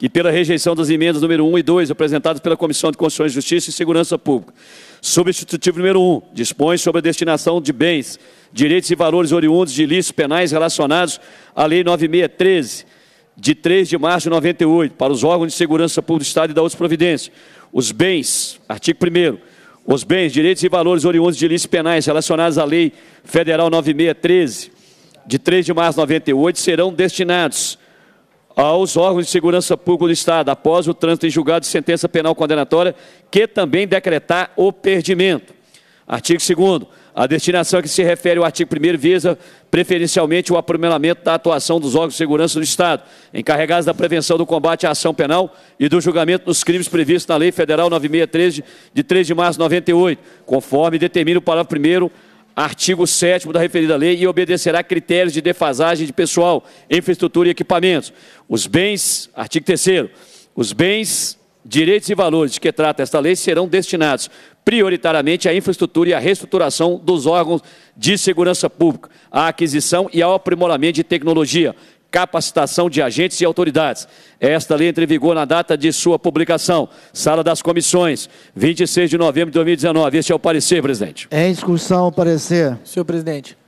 e pela rejeição das emendas número 1 e 2 apresentadas pela Comissão de Constituição e Justiça e Segurança Pública. Substitutivo número 1 dispõe sobre a destinação de bens, direitos e valores oriundos de ilícitos penais relacionados à Lei 9613, de 3 de março de 98, para os órgãos de segurança pública do Estado e da outras providências. Os bens, artigo 1 os bens, direitos e valores oriundos de ilícitos penais relacionados à Lei Federal 9613, de 3 de março de 98, serão destinados aos órgãos de segurança pública do Estado, após o trânsito em julgado de sentença penal condenatória, que também decretar o perdimento. Artigo 2 a destinação a que se refere o artigo 1 visa preferencialmente o aprimoramento da atuação dos órgãos de segurança do Estado, encarregados da prevenção do combate à ação penal e do julgamento dos crimes previstos na Lei Federal 9613 de 3 de março de 98, conforme determina o parágrafo 1 artigo 7 da referida lei e obedecerá critérios de defasagem de pessoal, infraestrutura e equipamentos. Os bens, artigo 3 os bens, direitos e valores de que trata esta lei serão destinados prioritariamente à infraestrutura e à reestruturação dos órgãos de segurança pública, à aquisição e ao aprimoramento de tecnologia, capacitação de agentes e autoridades. Esta lei entra em vigor na data de sua publicação. Sala das Comissões, 26 de novembro de 2019. Este é o parecer, presidente. Em discussão, o parecer. Senhor presidente.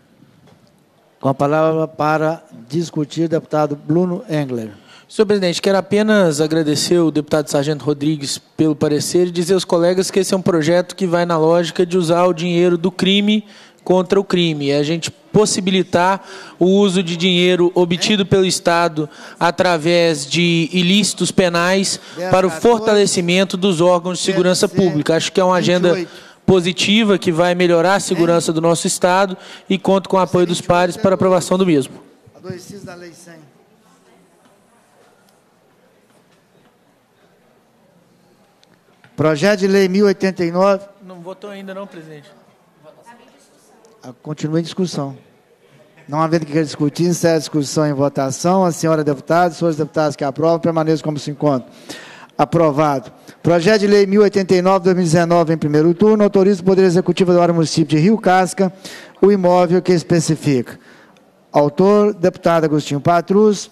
Com a palavra para discutir, o deputado Bruno Engler. Senhor presidente, quero apenas agradecer o deputado Sargento Rodrigues pelo parecer e dizer aos colegas que esse é um projeto que vai na lógica de usar o dinheiro do crime contra o crime. É a gente possibilitar o uso de dinheiro obtido pelo Estado através de ilícitos penais para o fortalecimento dos órgãos de segurança pública. Acho que é uma agenda positiva que vai melhorar a segurança do nosso Estado e conto com o apoio dos pares para aprovação do mesmo. A 2 da Lei 100. Projeto de Lei 1089. Não votou ainda não, presidente. Ah, continua em discussão. Não havendo que discutir, encerra a discussão em votação. A senhora deputada, os senhores deputados que aprovam, permaneçam como se encontram. Aprovado. Projeto de Lei 1089-2019, em primeiro turno, autoriza o Poder Executivo do município de Rio Casca o imóvel que especifica. Autor, deputado Agostinho Patrus.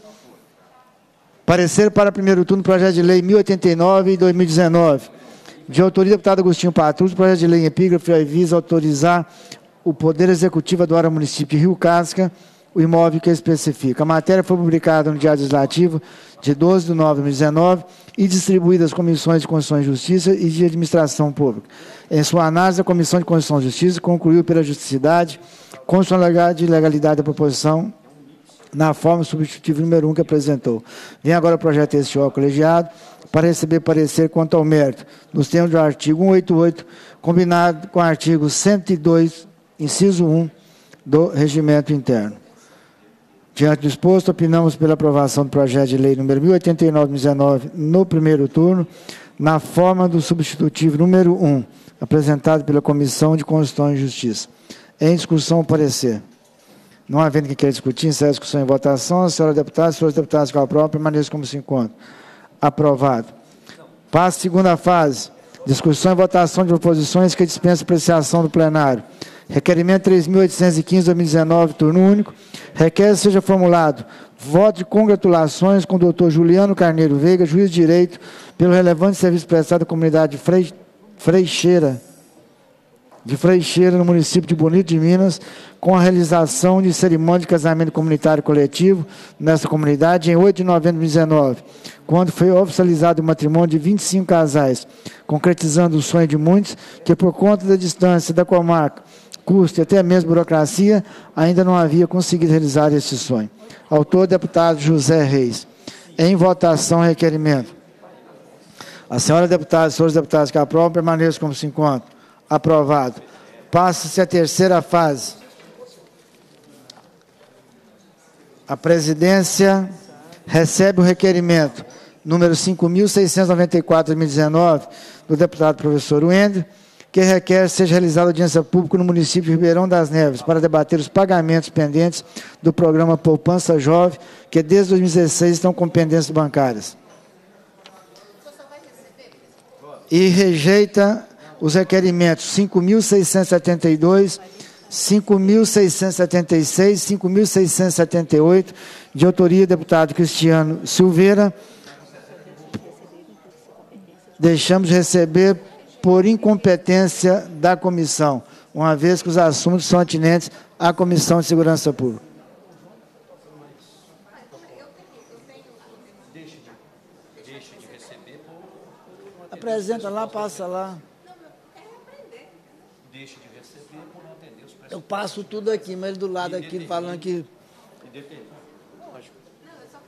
Parecer para primeiro turno, projeto de lei 1089-2019 de autoria do deputado Agostinho Patrus, projeto de lei em epígrafe visa autorizar o Poder Executivo a doar ao município de Rio Casca o imóvel que especifica. A matéria foi publicada no Diário Legislativo de 12 de nove de 2019 e distribuída às comissões de Constituição e Justiça e de Administração Pública. Em sua análise, a Comissão de Constituição e Justiça concluiu pela justicidade, constitucionalidade e legalidade da proposição na forma substitutiva número 1 um que apresentou. Vem agora o projeto este ao colegiado para receber parecer quanto ao mérito, nos termos do artigo 188, combinado com o artigo 102, inciso 1 do regimento interno. Diante do exposto, opinamos pela aprovação do projeto de lei número 1089-19 no primeiro turno, na forma do substitutivo número 1, apresentado pela Comissão de Constituição e Justiça. Em discussão, o parecer. Não havendo que queira discutir, encerra a discussão em votação. Senhora deputada, senhores deputados com a própria, permaneçam como se encontra. Aprovado. Passa a segunda fase. Discussão e votação de proposições que dispensa apreciação do plenário. Requerimento 3.815-2019, turno único. Requer seja formulado voto de congratulações com o doutor Juliano Carneiro Veiga, juiz de direito, pelo relevante serviço prestado à comunidade Freixeira, de Freixeira, no município de Bonito de Minas, com a realização de cerimônia de casamento comunitário coletivo nessa comunidade em 8 de novembro de 2019, quando foi oficializado o matrimônio de 25 casais, concretizando o sonho de muitos que, por conta da distância da comarca, custo e até mesmo burocracia, ainda não havia conseguido realizar esse sonho. Autor, deputado José Reis. Em votação, requerimento. A senhora deputada e senhores deputados que aprovam, permaneçam como se encontram. Aprovado. Passa-se a terceira fase. A presidência recebe o requerimento número 5.694-2019 do deputado professor Wender, que requer seja realizada audiência pública no município de Ribeirão das Neves para debater os pagamentos pendentes do programa Poupança Jovem, que desde 2016 estão com pendências bancárias. E rejeita os requerimentos 5.672, 5.676, 5.678, de autoria do deputado Cristiano Silveira. Deixamos de receber por incompetência da comissão, uma vez que os assuntos são atinentes à Comissão de Segurança Pública. Apresenta lá, passa lá. Eu passo tudo aqui, mas ele do lado aqui falando que.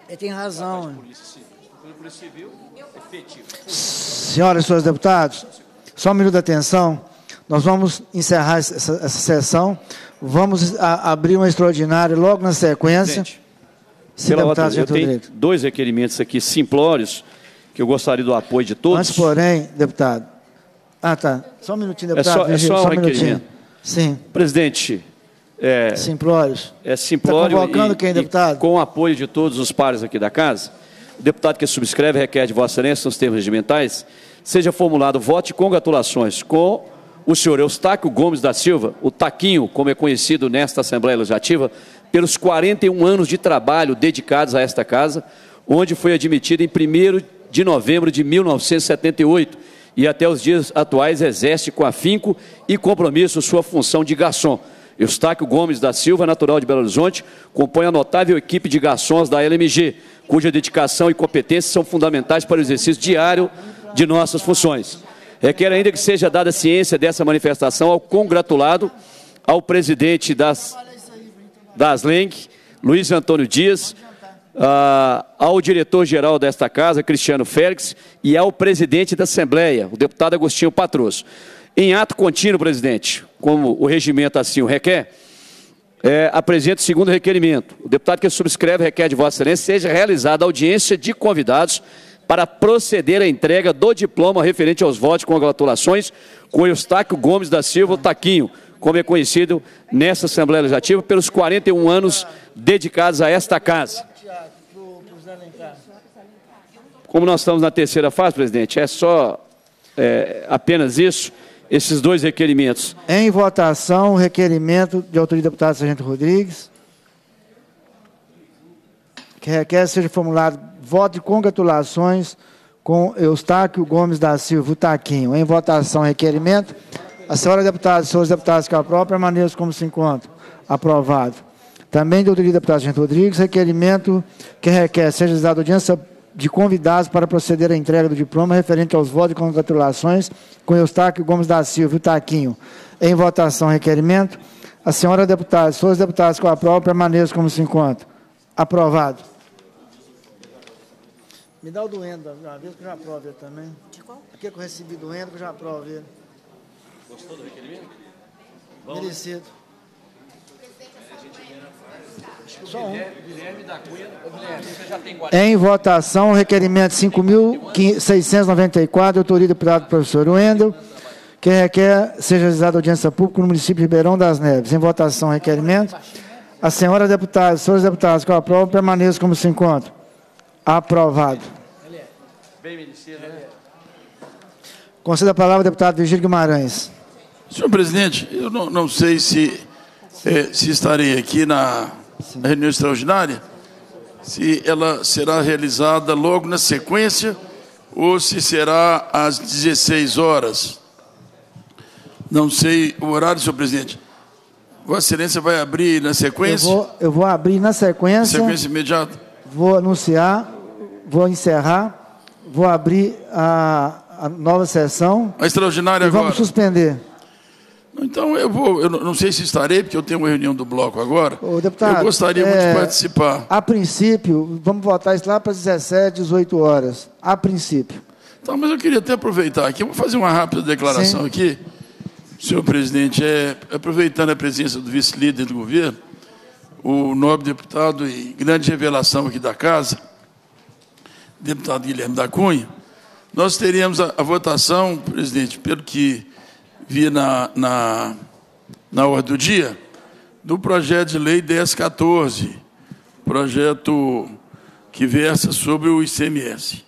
Ele tem razão. Senhoras e senhores deputados, só um minuto de atenção. Nós vamos encerrar essa, essa sessão. Vamos a, abrir uma extraordinária logo na sequência. Sim, Pela deputado, eu tenho direito. dois requerimentos aqui simplórios que eu gostaria do apoio de todos. Antes, porém, deputado. Ah, tá. Só um minutinho, deputado. É só, é só, só um, um requerimento. Sim. Presidente. É, simplórios. É simplório. Está convocando e, quem, deputado? com o apoio de todos os pares aqui da casa, o deputado que subscreve requer de Vossa Excelência, nos termos regimentais, seja formulado voto de congratulações com o senhor Eustáquio Gomes da Silva, o Taquinho, como é conhecido nesta Assembleia Legislativa, pelos 41 anos de trabalho dedicados a esta casa, onde foi admitido em 1 de novembro de 1978 e até os dias atuais exerce com afinco e compromisso sua função de garçom. Eustáquio Gomes da Silva, natural de Belo Horizonte, compõe a notável equipe de garçons da LMG, cuja dedicação e competência são fundamentais para o exercício diário de nossas funções. Requer ainda que seja dada ciência dessa manifestação ao congratulado, ao presidente das, das LENC, Luiz Antônio Dias, ao diretor-geral desta casa, Cristiano Félix, e ao presidente da Assembleia, o deputado Agostinho Patroso. Em ato contínuo, presidente, como o regimento assim o requer, é, apresenta o segundo requerimento. O deputado que subscreve requer de Vossa Excelência seja realizada audiência de convidados para proceder à entrega do diploma referente aos votos com congratulações com Eustáquio Gomes da Silva Taquinho, como é conhecido nessa Assembleia Legislativa, pelos 41 anos dedicados a esta casa. Como nós estamos na terceira fase, presidente, é só é, apenas isso, esses dois requerimentos. Em votação, o requerimento de autoria do deputado Sargento Rodrigues, que requer seja formulado Voto de congratulações com Eustáquio Gomes da Silva, o Taquinho. Em votação, requerimento. A senhora deputada e senhores deputados que aprovam, permaneçam como se encontram. Aprovado. Também de autoria do deputado Sargento Rodrigues, requerimento que requer seja dada audiência de convidados para proceder à entrega do diploma referente aos votos de congratulações com Eustáquio Gomes da Silva e o Taquinho. Em votação, requerimento. A senhora deputada, todos os deputados que aprovam, permaneçam como se encontra. Aprovado. Me dá o do Endo, uma vez que eu já aprovo ele também. De qual? Aquele que eu recebi do Endo, que eu já aprovo ele. Gostou do requerimento? Merecido. Só um. Guilherme da Cunha. Guilherme, você já tem Em votação, requerimento 5.694, autoria do deputado professor Wendel, que requer seja realizada audiência pública no município de Ribeirão das Neves. Em votação, requerimento. A senhora deputada, senhores deputados, com a prova, permaneça como se encontra. Aprovado. Bem merecido, né? Conceda a palavra ao deputado Virgílio Guimarães. Senhor presidente, eu não, não sei se, é, se estarei aqui na, na reunião extraordinária, se ela será realizada logo na sequência ou se será às 16 horas. Não sei o horário, senhor presidente. Vossa Excelência vai abrir na sequência? Eu vou, eu vou abrir na sequência. Sequência imediata. Vou anunciar, vou encerrar, vou abrir a, a nova sessão. A extraordinária e agora. Vamos suspender. Então eu vou, eu não sei se estarei, porque eu tenho uma reunião do bloco agora. Ô, deputado, eu gostaria é, muito de é, participar. A princípio, vamos votar isso lá para as 17, 18 horas. A princípio. Então, mas eu queria até aproveitar aqui, eu vou fazer uma rápida declaração Sim. aqui. Senhor presidente, é, aproveitando a presença do vice-líder do governo, o nobre deputado e grande revelação aqui da casa, deputado Guilherme da Cunha, nós teríamos a, a votação, presidente, pelo que vi na, na, na ordem do dia, do projeto de lei 1014, projeto que versa sobre o ICMS.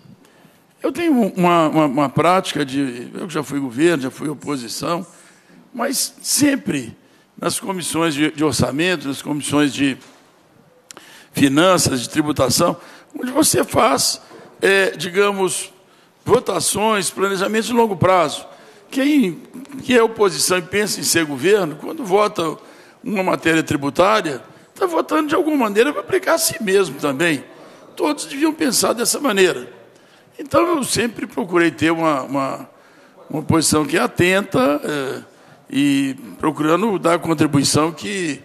Eu tenho uma, uma, uma, prática de. Eu já fui governo, já fui oposição, mas sempre nas comissões de, de orçamento, nas comissões de finanças, de tributação, onde você faz, é, digamos, votações, planejamentos de longo prazo. Quem, quem é oposição e pensa em ser governo, quando vota uma matéria tributária, está votando de alguma maneira para aplicar a si mesmo também. Todos deviam pensar dessa maneira. Então, eu sempre procurei ter uma, uma, uma posição que é atenta é, e procurando dar a contribuição que,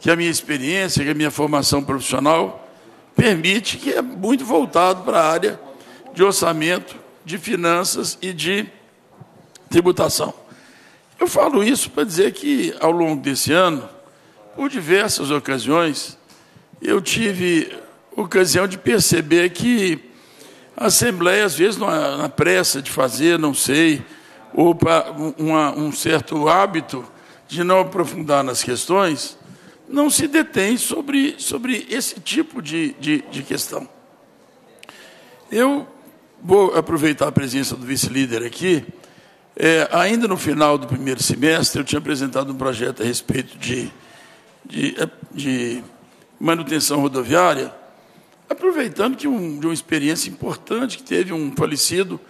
que a minha experiência, que a minha formação profissional permite, que é muito voltado para a área de orçamento, de finanças e de tributação. Eu falo isso para dizer que, ao longo desse ano, por diversas ocasiões, eu tive ocasião de perceber que a Assembleia, às vezes, na, pressa de fazer, não sei, ou para um certo hábito de não aprofundar nas questões, não se detém sobre, sobre esse tipo de, de, de questão. Eu vou aproveitar a presença do vice-líder aqui é, ainda no final do primeiro semestre, eu tinha apresentado um projeto a respeito de, de, de manutenção rodoviária, aproveitando que um, de uma experiência importante que teve um falecido,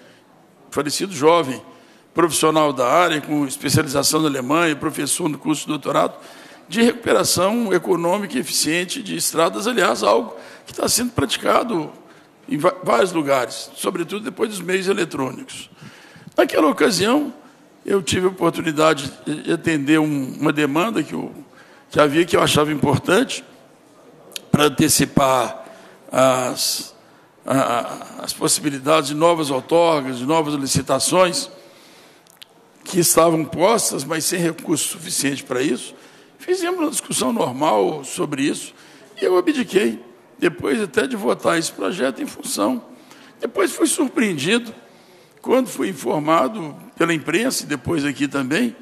falecido jovem, profissional da área, com especialização na Alemanha, professor no curso de doutorado, de recuperação econômica e eficiente de estradas, aliás, algo que está sendo praticado em vários lugares, sobretudo depois dos meios eletrônicos. Naquela ocasião, eu tive a oportunidade de atender um, uma demanda que, eu, que havia que eu achava importante para antecipar as, a, as possibilidades de novas outorgas, de novas licitações que estavam postas, mas sem recurso suficiente para isso. Fizemos uma discussão normal sobre isso e eu abdiquei, depois até de votar esse projeto em função. Depois fui surpreendido quando fui informado pela imprensa e depois aqui também,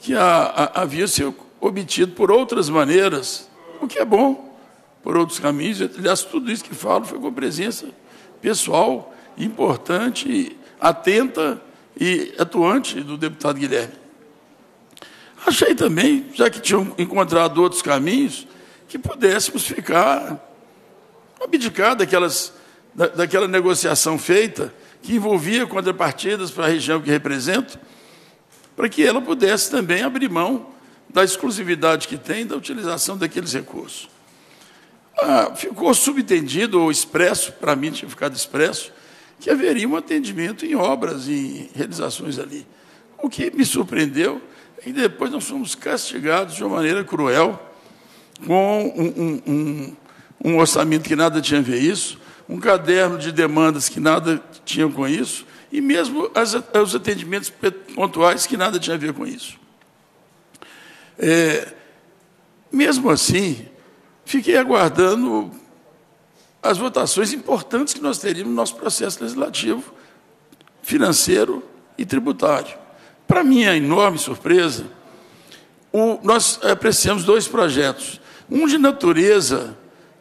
que a, a, havia sido obtido por outras maneiras, o que é bom, por outros caminhos. Aliás, tudo isso que falo foi com presença pessoal, importante, atenta e atuante do deputado Guilherme. Achei também, já que tinham encontrado outros caminhos, que pudéssemos ficar abdicar daquelas, da, daquela negociação feita que envolvia contrapartidas para a região que represento, para que ela pudesse também abrir mão da exclusividade que tem da utilização daqueles recursos. ah, ficou subentendido ou expresso, para mim tinha ficado expresso, que haveria um atendimento em obras, em realizações ali. O que me surpreendeu é que depois nós fomos castigados de uma maneira cruel, com um, um, um, um orçamento que nada tinha a ver isso, um caderno de demandas que nada tinha com isso, e mesmo as, os atendimentos pontuais que nada tinha a ver com isso. É, mesmo assim, fiquei aguardando as votações importantes que nós teríamos no nosso processo legislativo, financeiro e tributário. Para minha enorme surpresa, o, nós apreciamos dois projetos. Um de natureza,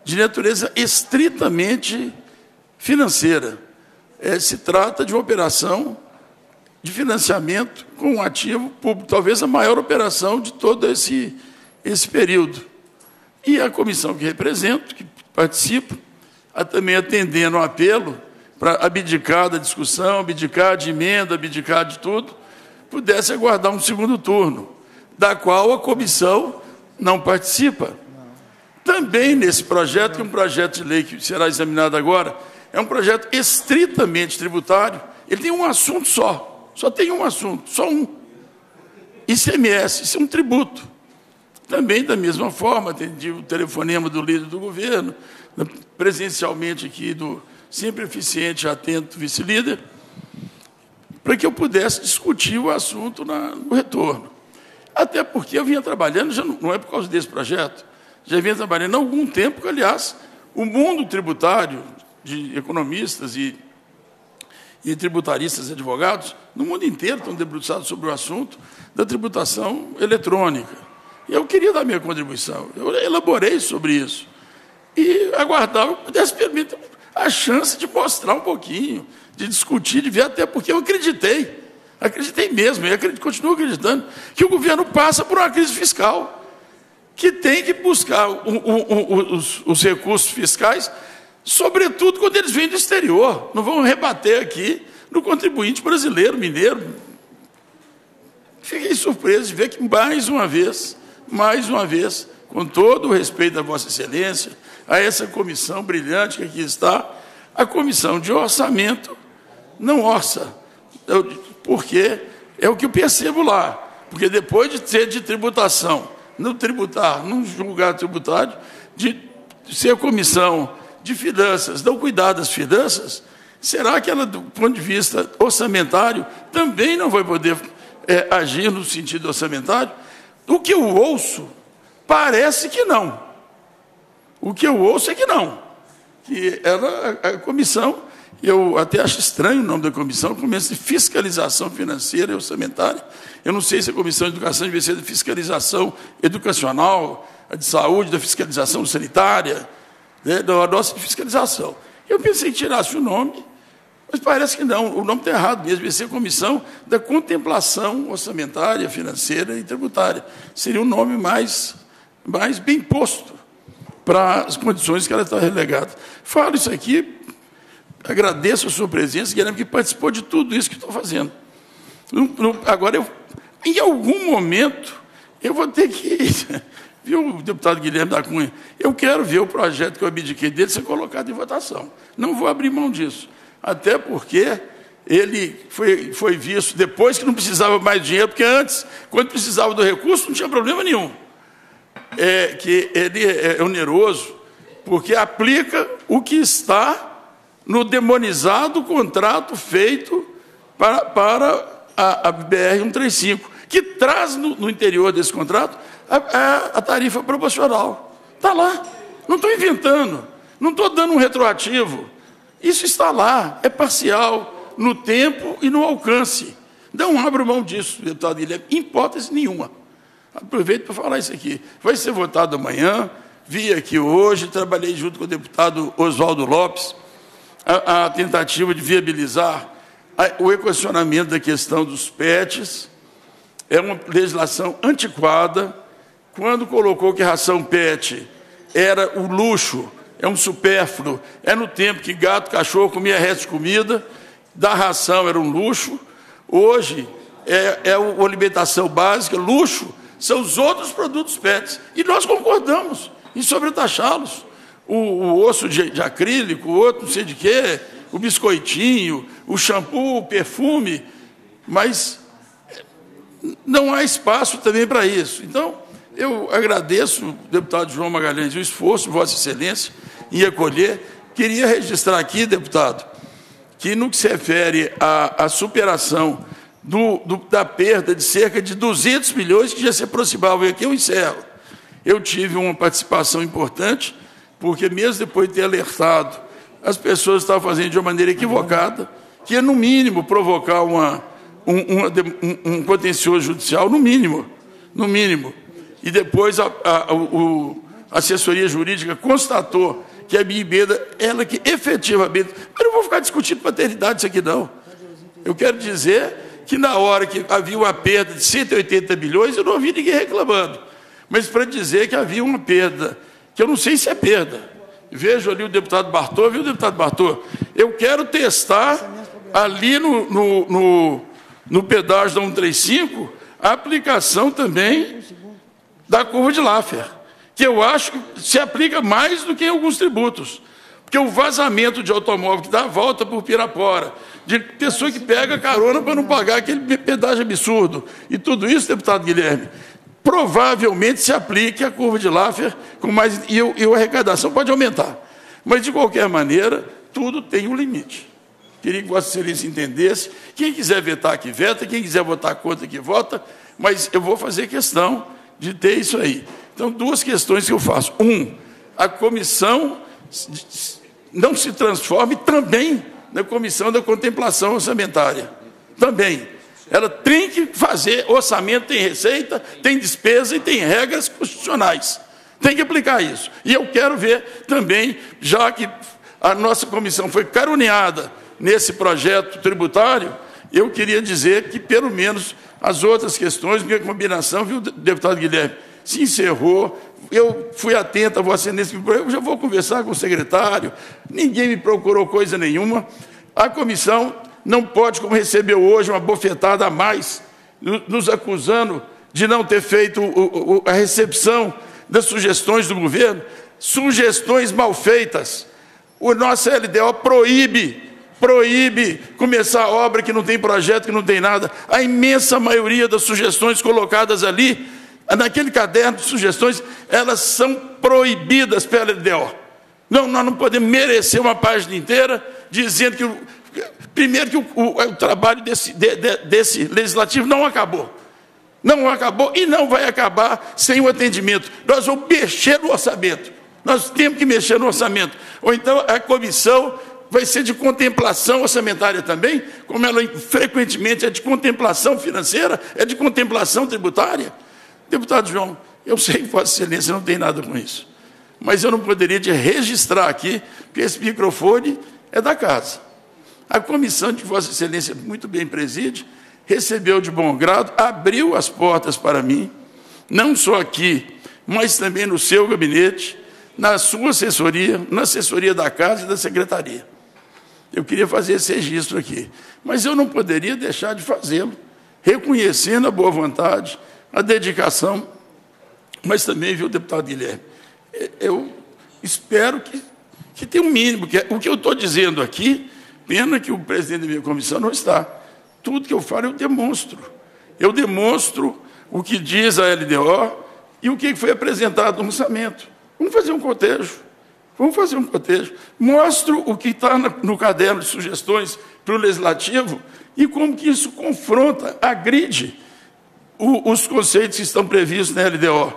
de natureza estritamente financeira. É, se trata de uma operação de financiamento com um ativo público, talvez a maior operação de todo esse, esse período. E a comissão que represento, que participo, também atendendo o apelo para abdicar da discussão, abdicar de emenda, abdicar de tudo, pudesse aguardar um segundo turno, da qual a comissão não participa. Também nesse projeto, que é um projeto de lei que será examinado agora, é um projeto estritamente tributário, ele tem um assunto só, só tem um assunto, só um. ICMS, isso é um tributo. Também, da mesma forma, atendi o telefonema do líder do governo, presencialmente aqui do sempre eficiente e atento vice-líder, para que eu pudesse discutir o assunto na, no retorno. Até porque eu vinha trabalhando, já não, não é por causa desse projeto, já vinha trabalhando há algum tempo, que, aliás, o mundo tributário de economistas e, e tributaristas e advogados, no mundo inteiro estão debruçados sobre o assunto da tributação eletrônica. E eu queria dar minha contribuição. Eu elaborei sobre isso e aguardava que pudesse permitir a chance de mostrar um pouquinho, de discutir, de ver, até porque eu acreditei, acreditei mesmo, e acredito, continuo acreditando, que o governo passa por uma crise fiscal, que tem que buscar os, os recursos fiscais, sobretudo quando eles vêm do exterior, não vão rebater aqui no contribuinte brasileiro, mineiro. Fiquei surpreso de ver que mais uma vez, mais uma vez, com todo o respeito da Vossa Excelência, a essa comissão brilhante que aqui está, a comissão de orçamento não orça, porque é o que eu percebo lá, porque depois de ser de tributação, no tributar, num julgado tributário, de ser comissão de finanças, não cuidar das finanças, será que ela, do ponto de vista orçamentário, também não vai poder é, agir no sentido orçamentário? O que eu ouço parece que não. O que eu ouço é que não. Que ela, a, comissão, eu até acho estranho o nome da comissão, começa de fiscalização financeira e orçamentária. Eu não sei se a comissão de educação deve ser de fiscalização educacional, a de saúde, da fiscalização sanitária, né, da nossa fiscalização. Eu pensei que tirasse o nome, mas parece que não, o nome está errado mesmo, ia ser comissão da contemplação orçamentária, financeira e tributária. Seria um nome mais, mais bem posto para as condições que ela está relegada. Falo isso aqui, agradeço a sua presença, Guilherme, que participou de tudo isso que estou fazendo. Agora, eu, em algum momento, eu vou ter que. Viu, deputado Guilherme da Cunha? Eu quero ver o projeto que eu abdiquei dele ser colocado em votação. Não vou abrir mão disso. Até porque ele foi, foi visto depois que não precisava mais dinheiro, porque antes, quando precisava do recurso, não tinha problema nenhum é que ele é, é oneroso, porque aplica o que está no demonizado contrato feito para, para a, a BR-135, que traz no, no, interior desse contrato a, a, a tarifa proporcional. Está lá. Não estou inventando, não estou dando um retroativo. Isso está lá, é parcial, no tempo e no alcance. Não abro mão disso, deputado Guilherme, hipótese nenhuma. Aproveito para falar isso aqui. Vai ser votado amanhã. Vi aqui hoje, trabalhei junto com o deputado Oswaldo Lopes, a, a tentativa de viabilizar a, o equacionamento da questão dos PETs. É uma legislação antiquada. Quando colocou que ração PET era o luxo, é um supérfluo, é no tempo que gato, cachorro comia resto de comida, da ração era um luxo. Hoje é, é a alimentação básica, luxo são os outros produtos PETs. E nós concordamos em sobretaxá-los. o, o osso de, de, acrílico, o outro não sei de quê, o biscoitinho, o shampoo, o perfume, mas não há espaço também para isso. Então, eu agradeço, deputado João Magalhães, o esforço, Vossa Excelência, em acolher. Queria registrar aqui, deputado, que no que se refere à, à superação do, do, da perda de cerca de 200 milhões que já se aproximavam, e aqui eu encerro. Eu tive uma participação importante, porque mesmo depois de ter alertado, as pessoas estavam fazendo de uma maneira equivocada, que é, no mínimo, provocar uma, um, um, um contencioso judicial, no mínimo, no mínimo. E depois a, a, a assessoria jurídica constatou que a minha emenda, ela que efetivamente. Mas não vou ficar discutindo paternidade isso aqui, não. Eu quero dizer que na hora que havia uma perda de 180 bilhões, eu não ouvi ninguém reclamando. Mas para dizer que havia uma perda, que eu não sei se é perda. Vejo ali o deputado Bartô, viu, deputado Bartô? Eu quero testar ali no, no, no, no pedágio da 135 a aplicação também da curva de Laffer, que eu acho que se aplica mais do que em alguns tributos. Porque o vazamento de automóvel que dá a volta por Pirapora, de pessoa que pega carona para não pagar aquele pedágio absurdo, e tudo isso, deputado Guilherme, provavelmente se aplique a curva de Laffer com mais e, e a arrecadação pode aumentar. Mas de qualquer maneira, tudo tem um limite. Queria que Vossa Excelência entendesse. Quem quiser vetar, que veta, quem quiser votar contra, que vota, mas eu vou fazer questão de ter isso aí. Então, duas questões que eu faço. Um, a comissão não se transforme também na comissão da contemplação orçamentária. Também. Ela tem que fazer orçamento, tem receita, tem despesa e tem regras constitucionais. Tem que aplicar isso. E eu quero ver também, já que a nossa comissão foi caroneada nesse projeto tributário, eu queria dizer que, pelo menos, as outras questões, minha combinação, viu, deputado Guilherme, se encerrou. Eu fui atento a Vossa Excelência, eu já vou conversar com o secretário, ninguém me procurou coisa nenhuma. A comissão não pode, como recebeu hoje, uma bofetada a mais, nos acusando de não ter feito a recepção das sugestões do governo, sugestões mal feitas. O nosso LDO proíbe proíbe começar obra que não tem projeto, que não tem nada. A imensa maioria das sugestões colocadas ali, naquele caderno de sugestões, elas são proibidas pela LDO. Não, nós não podemos merecer uma página inteira dizendo que, primeiro, que o, o, o trabalho desse, de, de, desse legislativo não acabou. Não acabou e não vai acabar sem o atendimento. Nós vamos mexer no orçamento. Nós temos que mexer no orçamento. Ou então a comissão vai ser de contemplação orçamentária também, como ela frequentemente é de contemplação financeira, é de contemplação tributária. Deputado João, eu sei que Vossa Excelência não tem nada com isso, mas eu não poderia de registrar aqui, porque esse microfone é da casa. A comissão de Vossa Excelência, muito bem preside, recebeu de bom grado, abriu as portas para mim, não só aqui, mas também no seu gabinete, na sua assessoria, na assessoria da casa e da secretaria. Eu queria fazer esse registro aqui. Mas eu não poderia deixar de fazê-lo, reconhecendo a boa vontade, a dedicação, mas também, viu, deputado Guilherme, eu espero que, que tenha um mínimo. Que, é, o que eu estou dizendo aqui, pena que o presidente da minha comissão não está. Tudo que eu falo, eu demonstro. Eu demonstro o que diz a LDO e o que foi apresentado no orçamento. Vamos fazer um cotejo. Vamos fazer um cotejo. Mostro o que está no caderno de sugestões para o legislativo e como que isso confronta, agride o, os conceitos que estão previstos na LDO.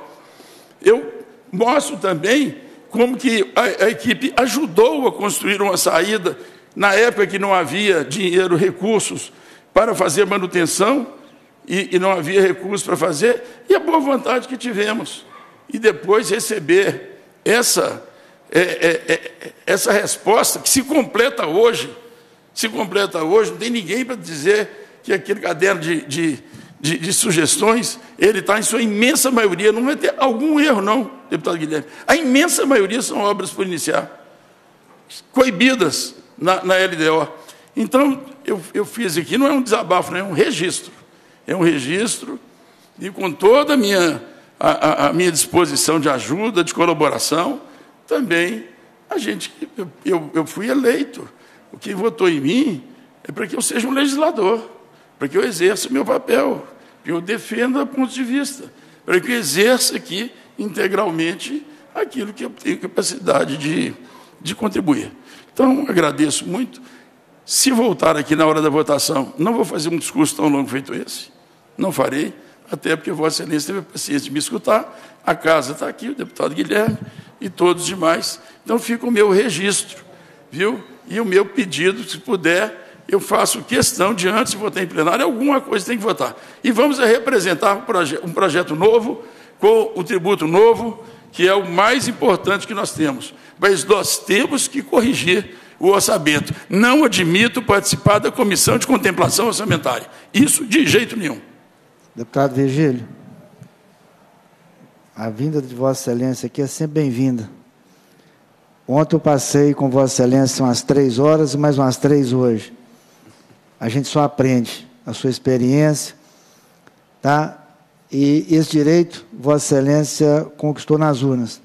Eu mostro também como que a, a equipe ajudou a construir uma saída na época que não havia dinheiro, recursos para fazer manutenção e, e não havia recursos para fazer, e a boa vontade que tivemos. E depois receber essa é, é, é, essa resposta que se completa hoje, se completa hoje, não tem ninguém para dizer que aquele caderno de, de, de, de sugestões, ele está em sua imensa maioria, não vai ter algum erro não, deputado Guilherme, a imensa maioria são obras por iniciar, coibidas na, na LDO. Então, eu, eu fiz aqui, não é um desabafo, não é um registro, é um registro, e com toda a minha, a, a, minha disposição de ajuda, de colaboração, também a gente, eu, eu fui eleito. O que votou em mim é para que eu seja um legislador, para que eu exerça o meu papel, que eu defenda pontos de vista, para que eu exerça aqui integralmente aquilo que eu tenho capacidade de, de contribuir. Então, agradeço muito. Se voltar aqui na hora da votação, não vou fazer um discurso tão longo feito esse. Não farei, até porque Vossa Excelência teve a paciência de me escutar. A casa está aqui, o deputado Guilherme e todos os demais. Então, fica o meu registro, viu? E o meu pedido, se puder, eu faço questão de, antes de votar em plenário, alguma coisa tem que votar. E vamos representar um, proje um projeto novo, com o tributo novo, que é o mais importante que nós temos. Mas nós temos que corrigir o orçamento. Não admito participar da comissão de contemplação orçamentária. Isso de jeito nenhum. Deputado Virgílio, a vinda de Vossa Excelência aqui é sempre bem-vinda. Ontem eu passei com Vossa Excelência umas três horas e mais umas três hoje. A gente só aprende a sua experiência, tá? E esse direito, Vossa Excelência conquistou nas urnas.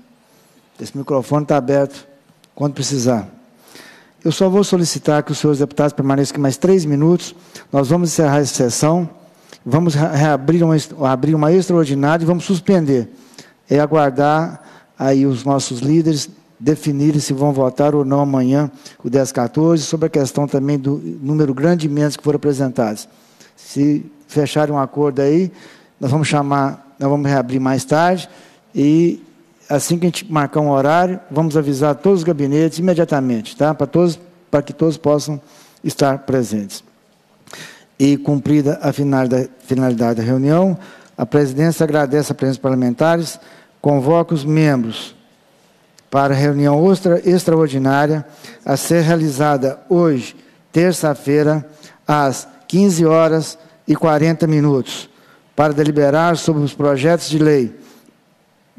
Esse microfone está aberto quando precisar. Eu só vou solicitar que os senhores deputados permaneçam aqui mais três minutos. Nós vamos encerrar essa sessão. Vamos reabrir uma, abrir uma extraordinária e vamos suspender. É aguardar aí os nossos líderes definirem se vão votar ou não amanhã o 1014, sobre a questão também do número grande de emendas que foram apresentadas. Se fecharem um acordo aí, nós vamos chamar, nós vamos reabrir mais tarde e assim que a gente marcar um horário, vamos avisar todos os gabinetes imediatamente, tá? Para todos, para que todos possam estar presentes. E cumprida a finalidade da reunião, a presidência agradece a presença parlamentares, convoca os membros para a reunião extra, extraordinária a ser realizada hoje, terça-feira, às 15 horas e 40 minutos para deliberar sobre os projetos de lei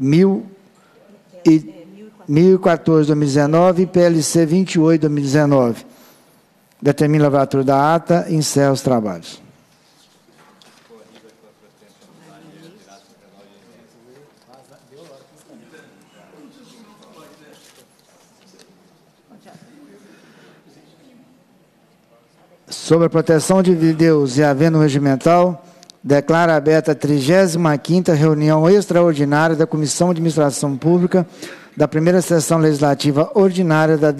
1014-2019 e PLC 28-2019. Determina a lavratura da ata e encerra os trabalhos. Sobre a proteção de Deus e havendo regimental, declara aberta a 35ª reunião extraordinária da Comissão de Administração Pública da primeira sessão legislativa ordinária da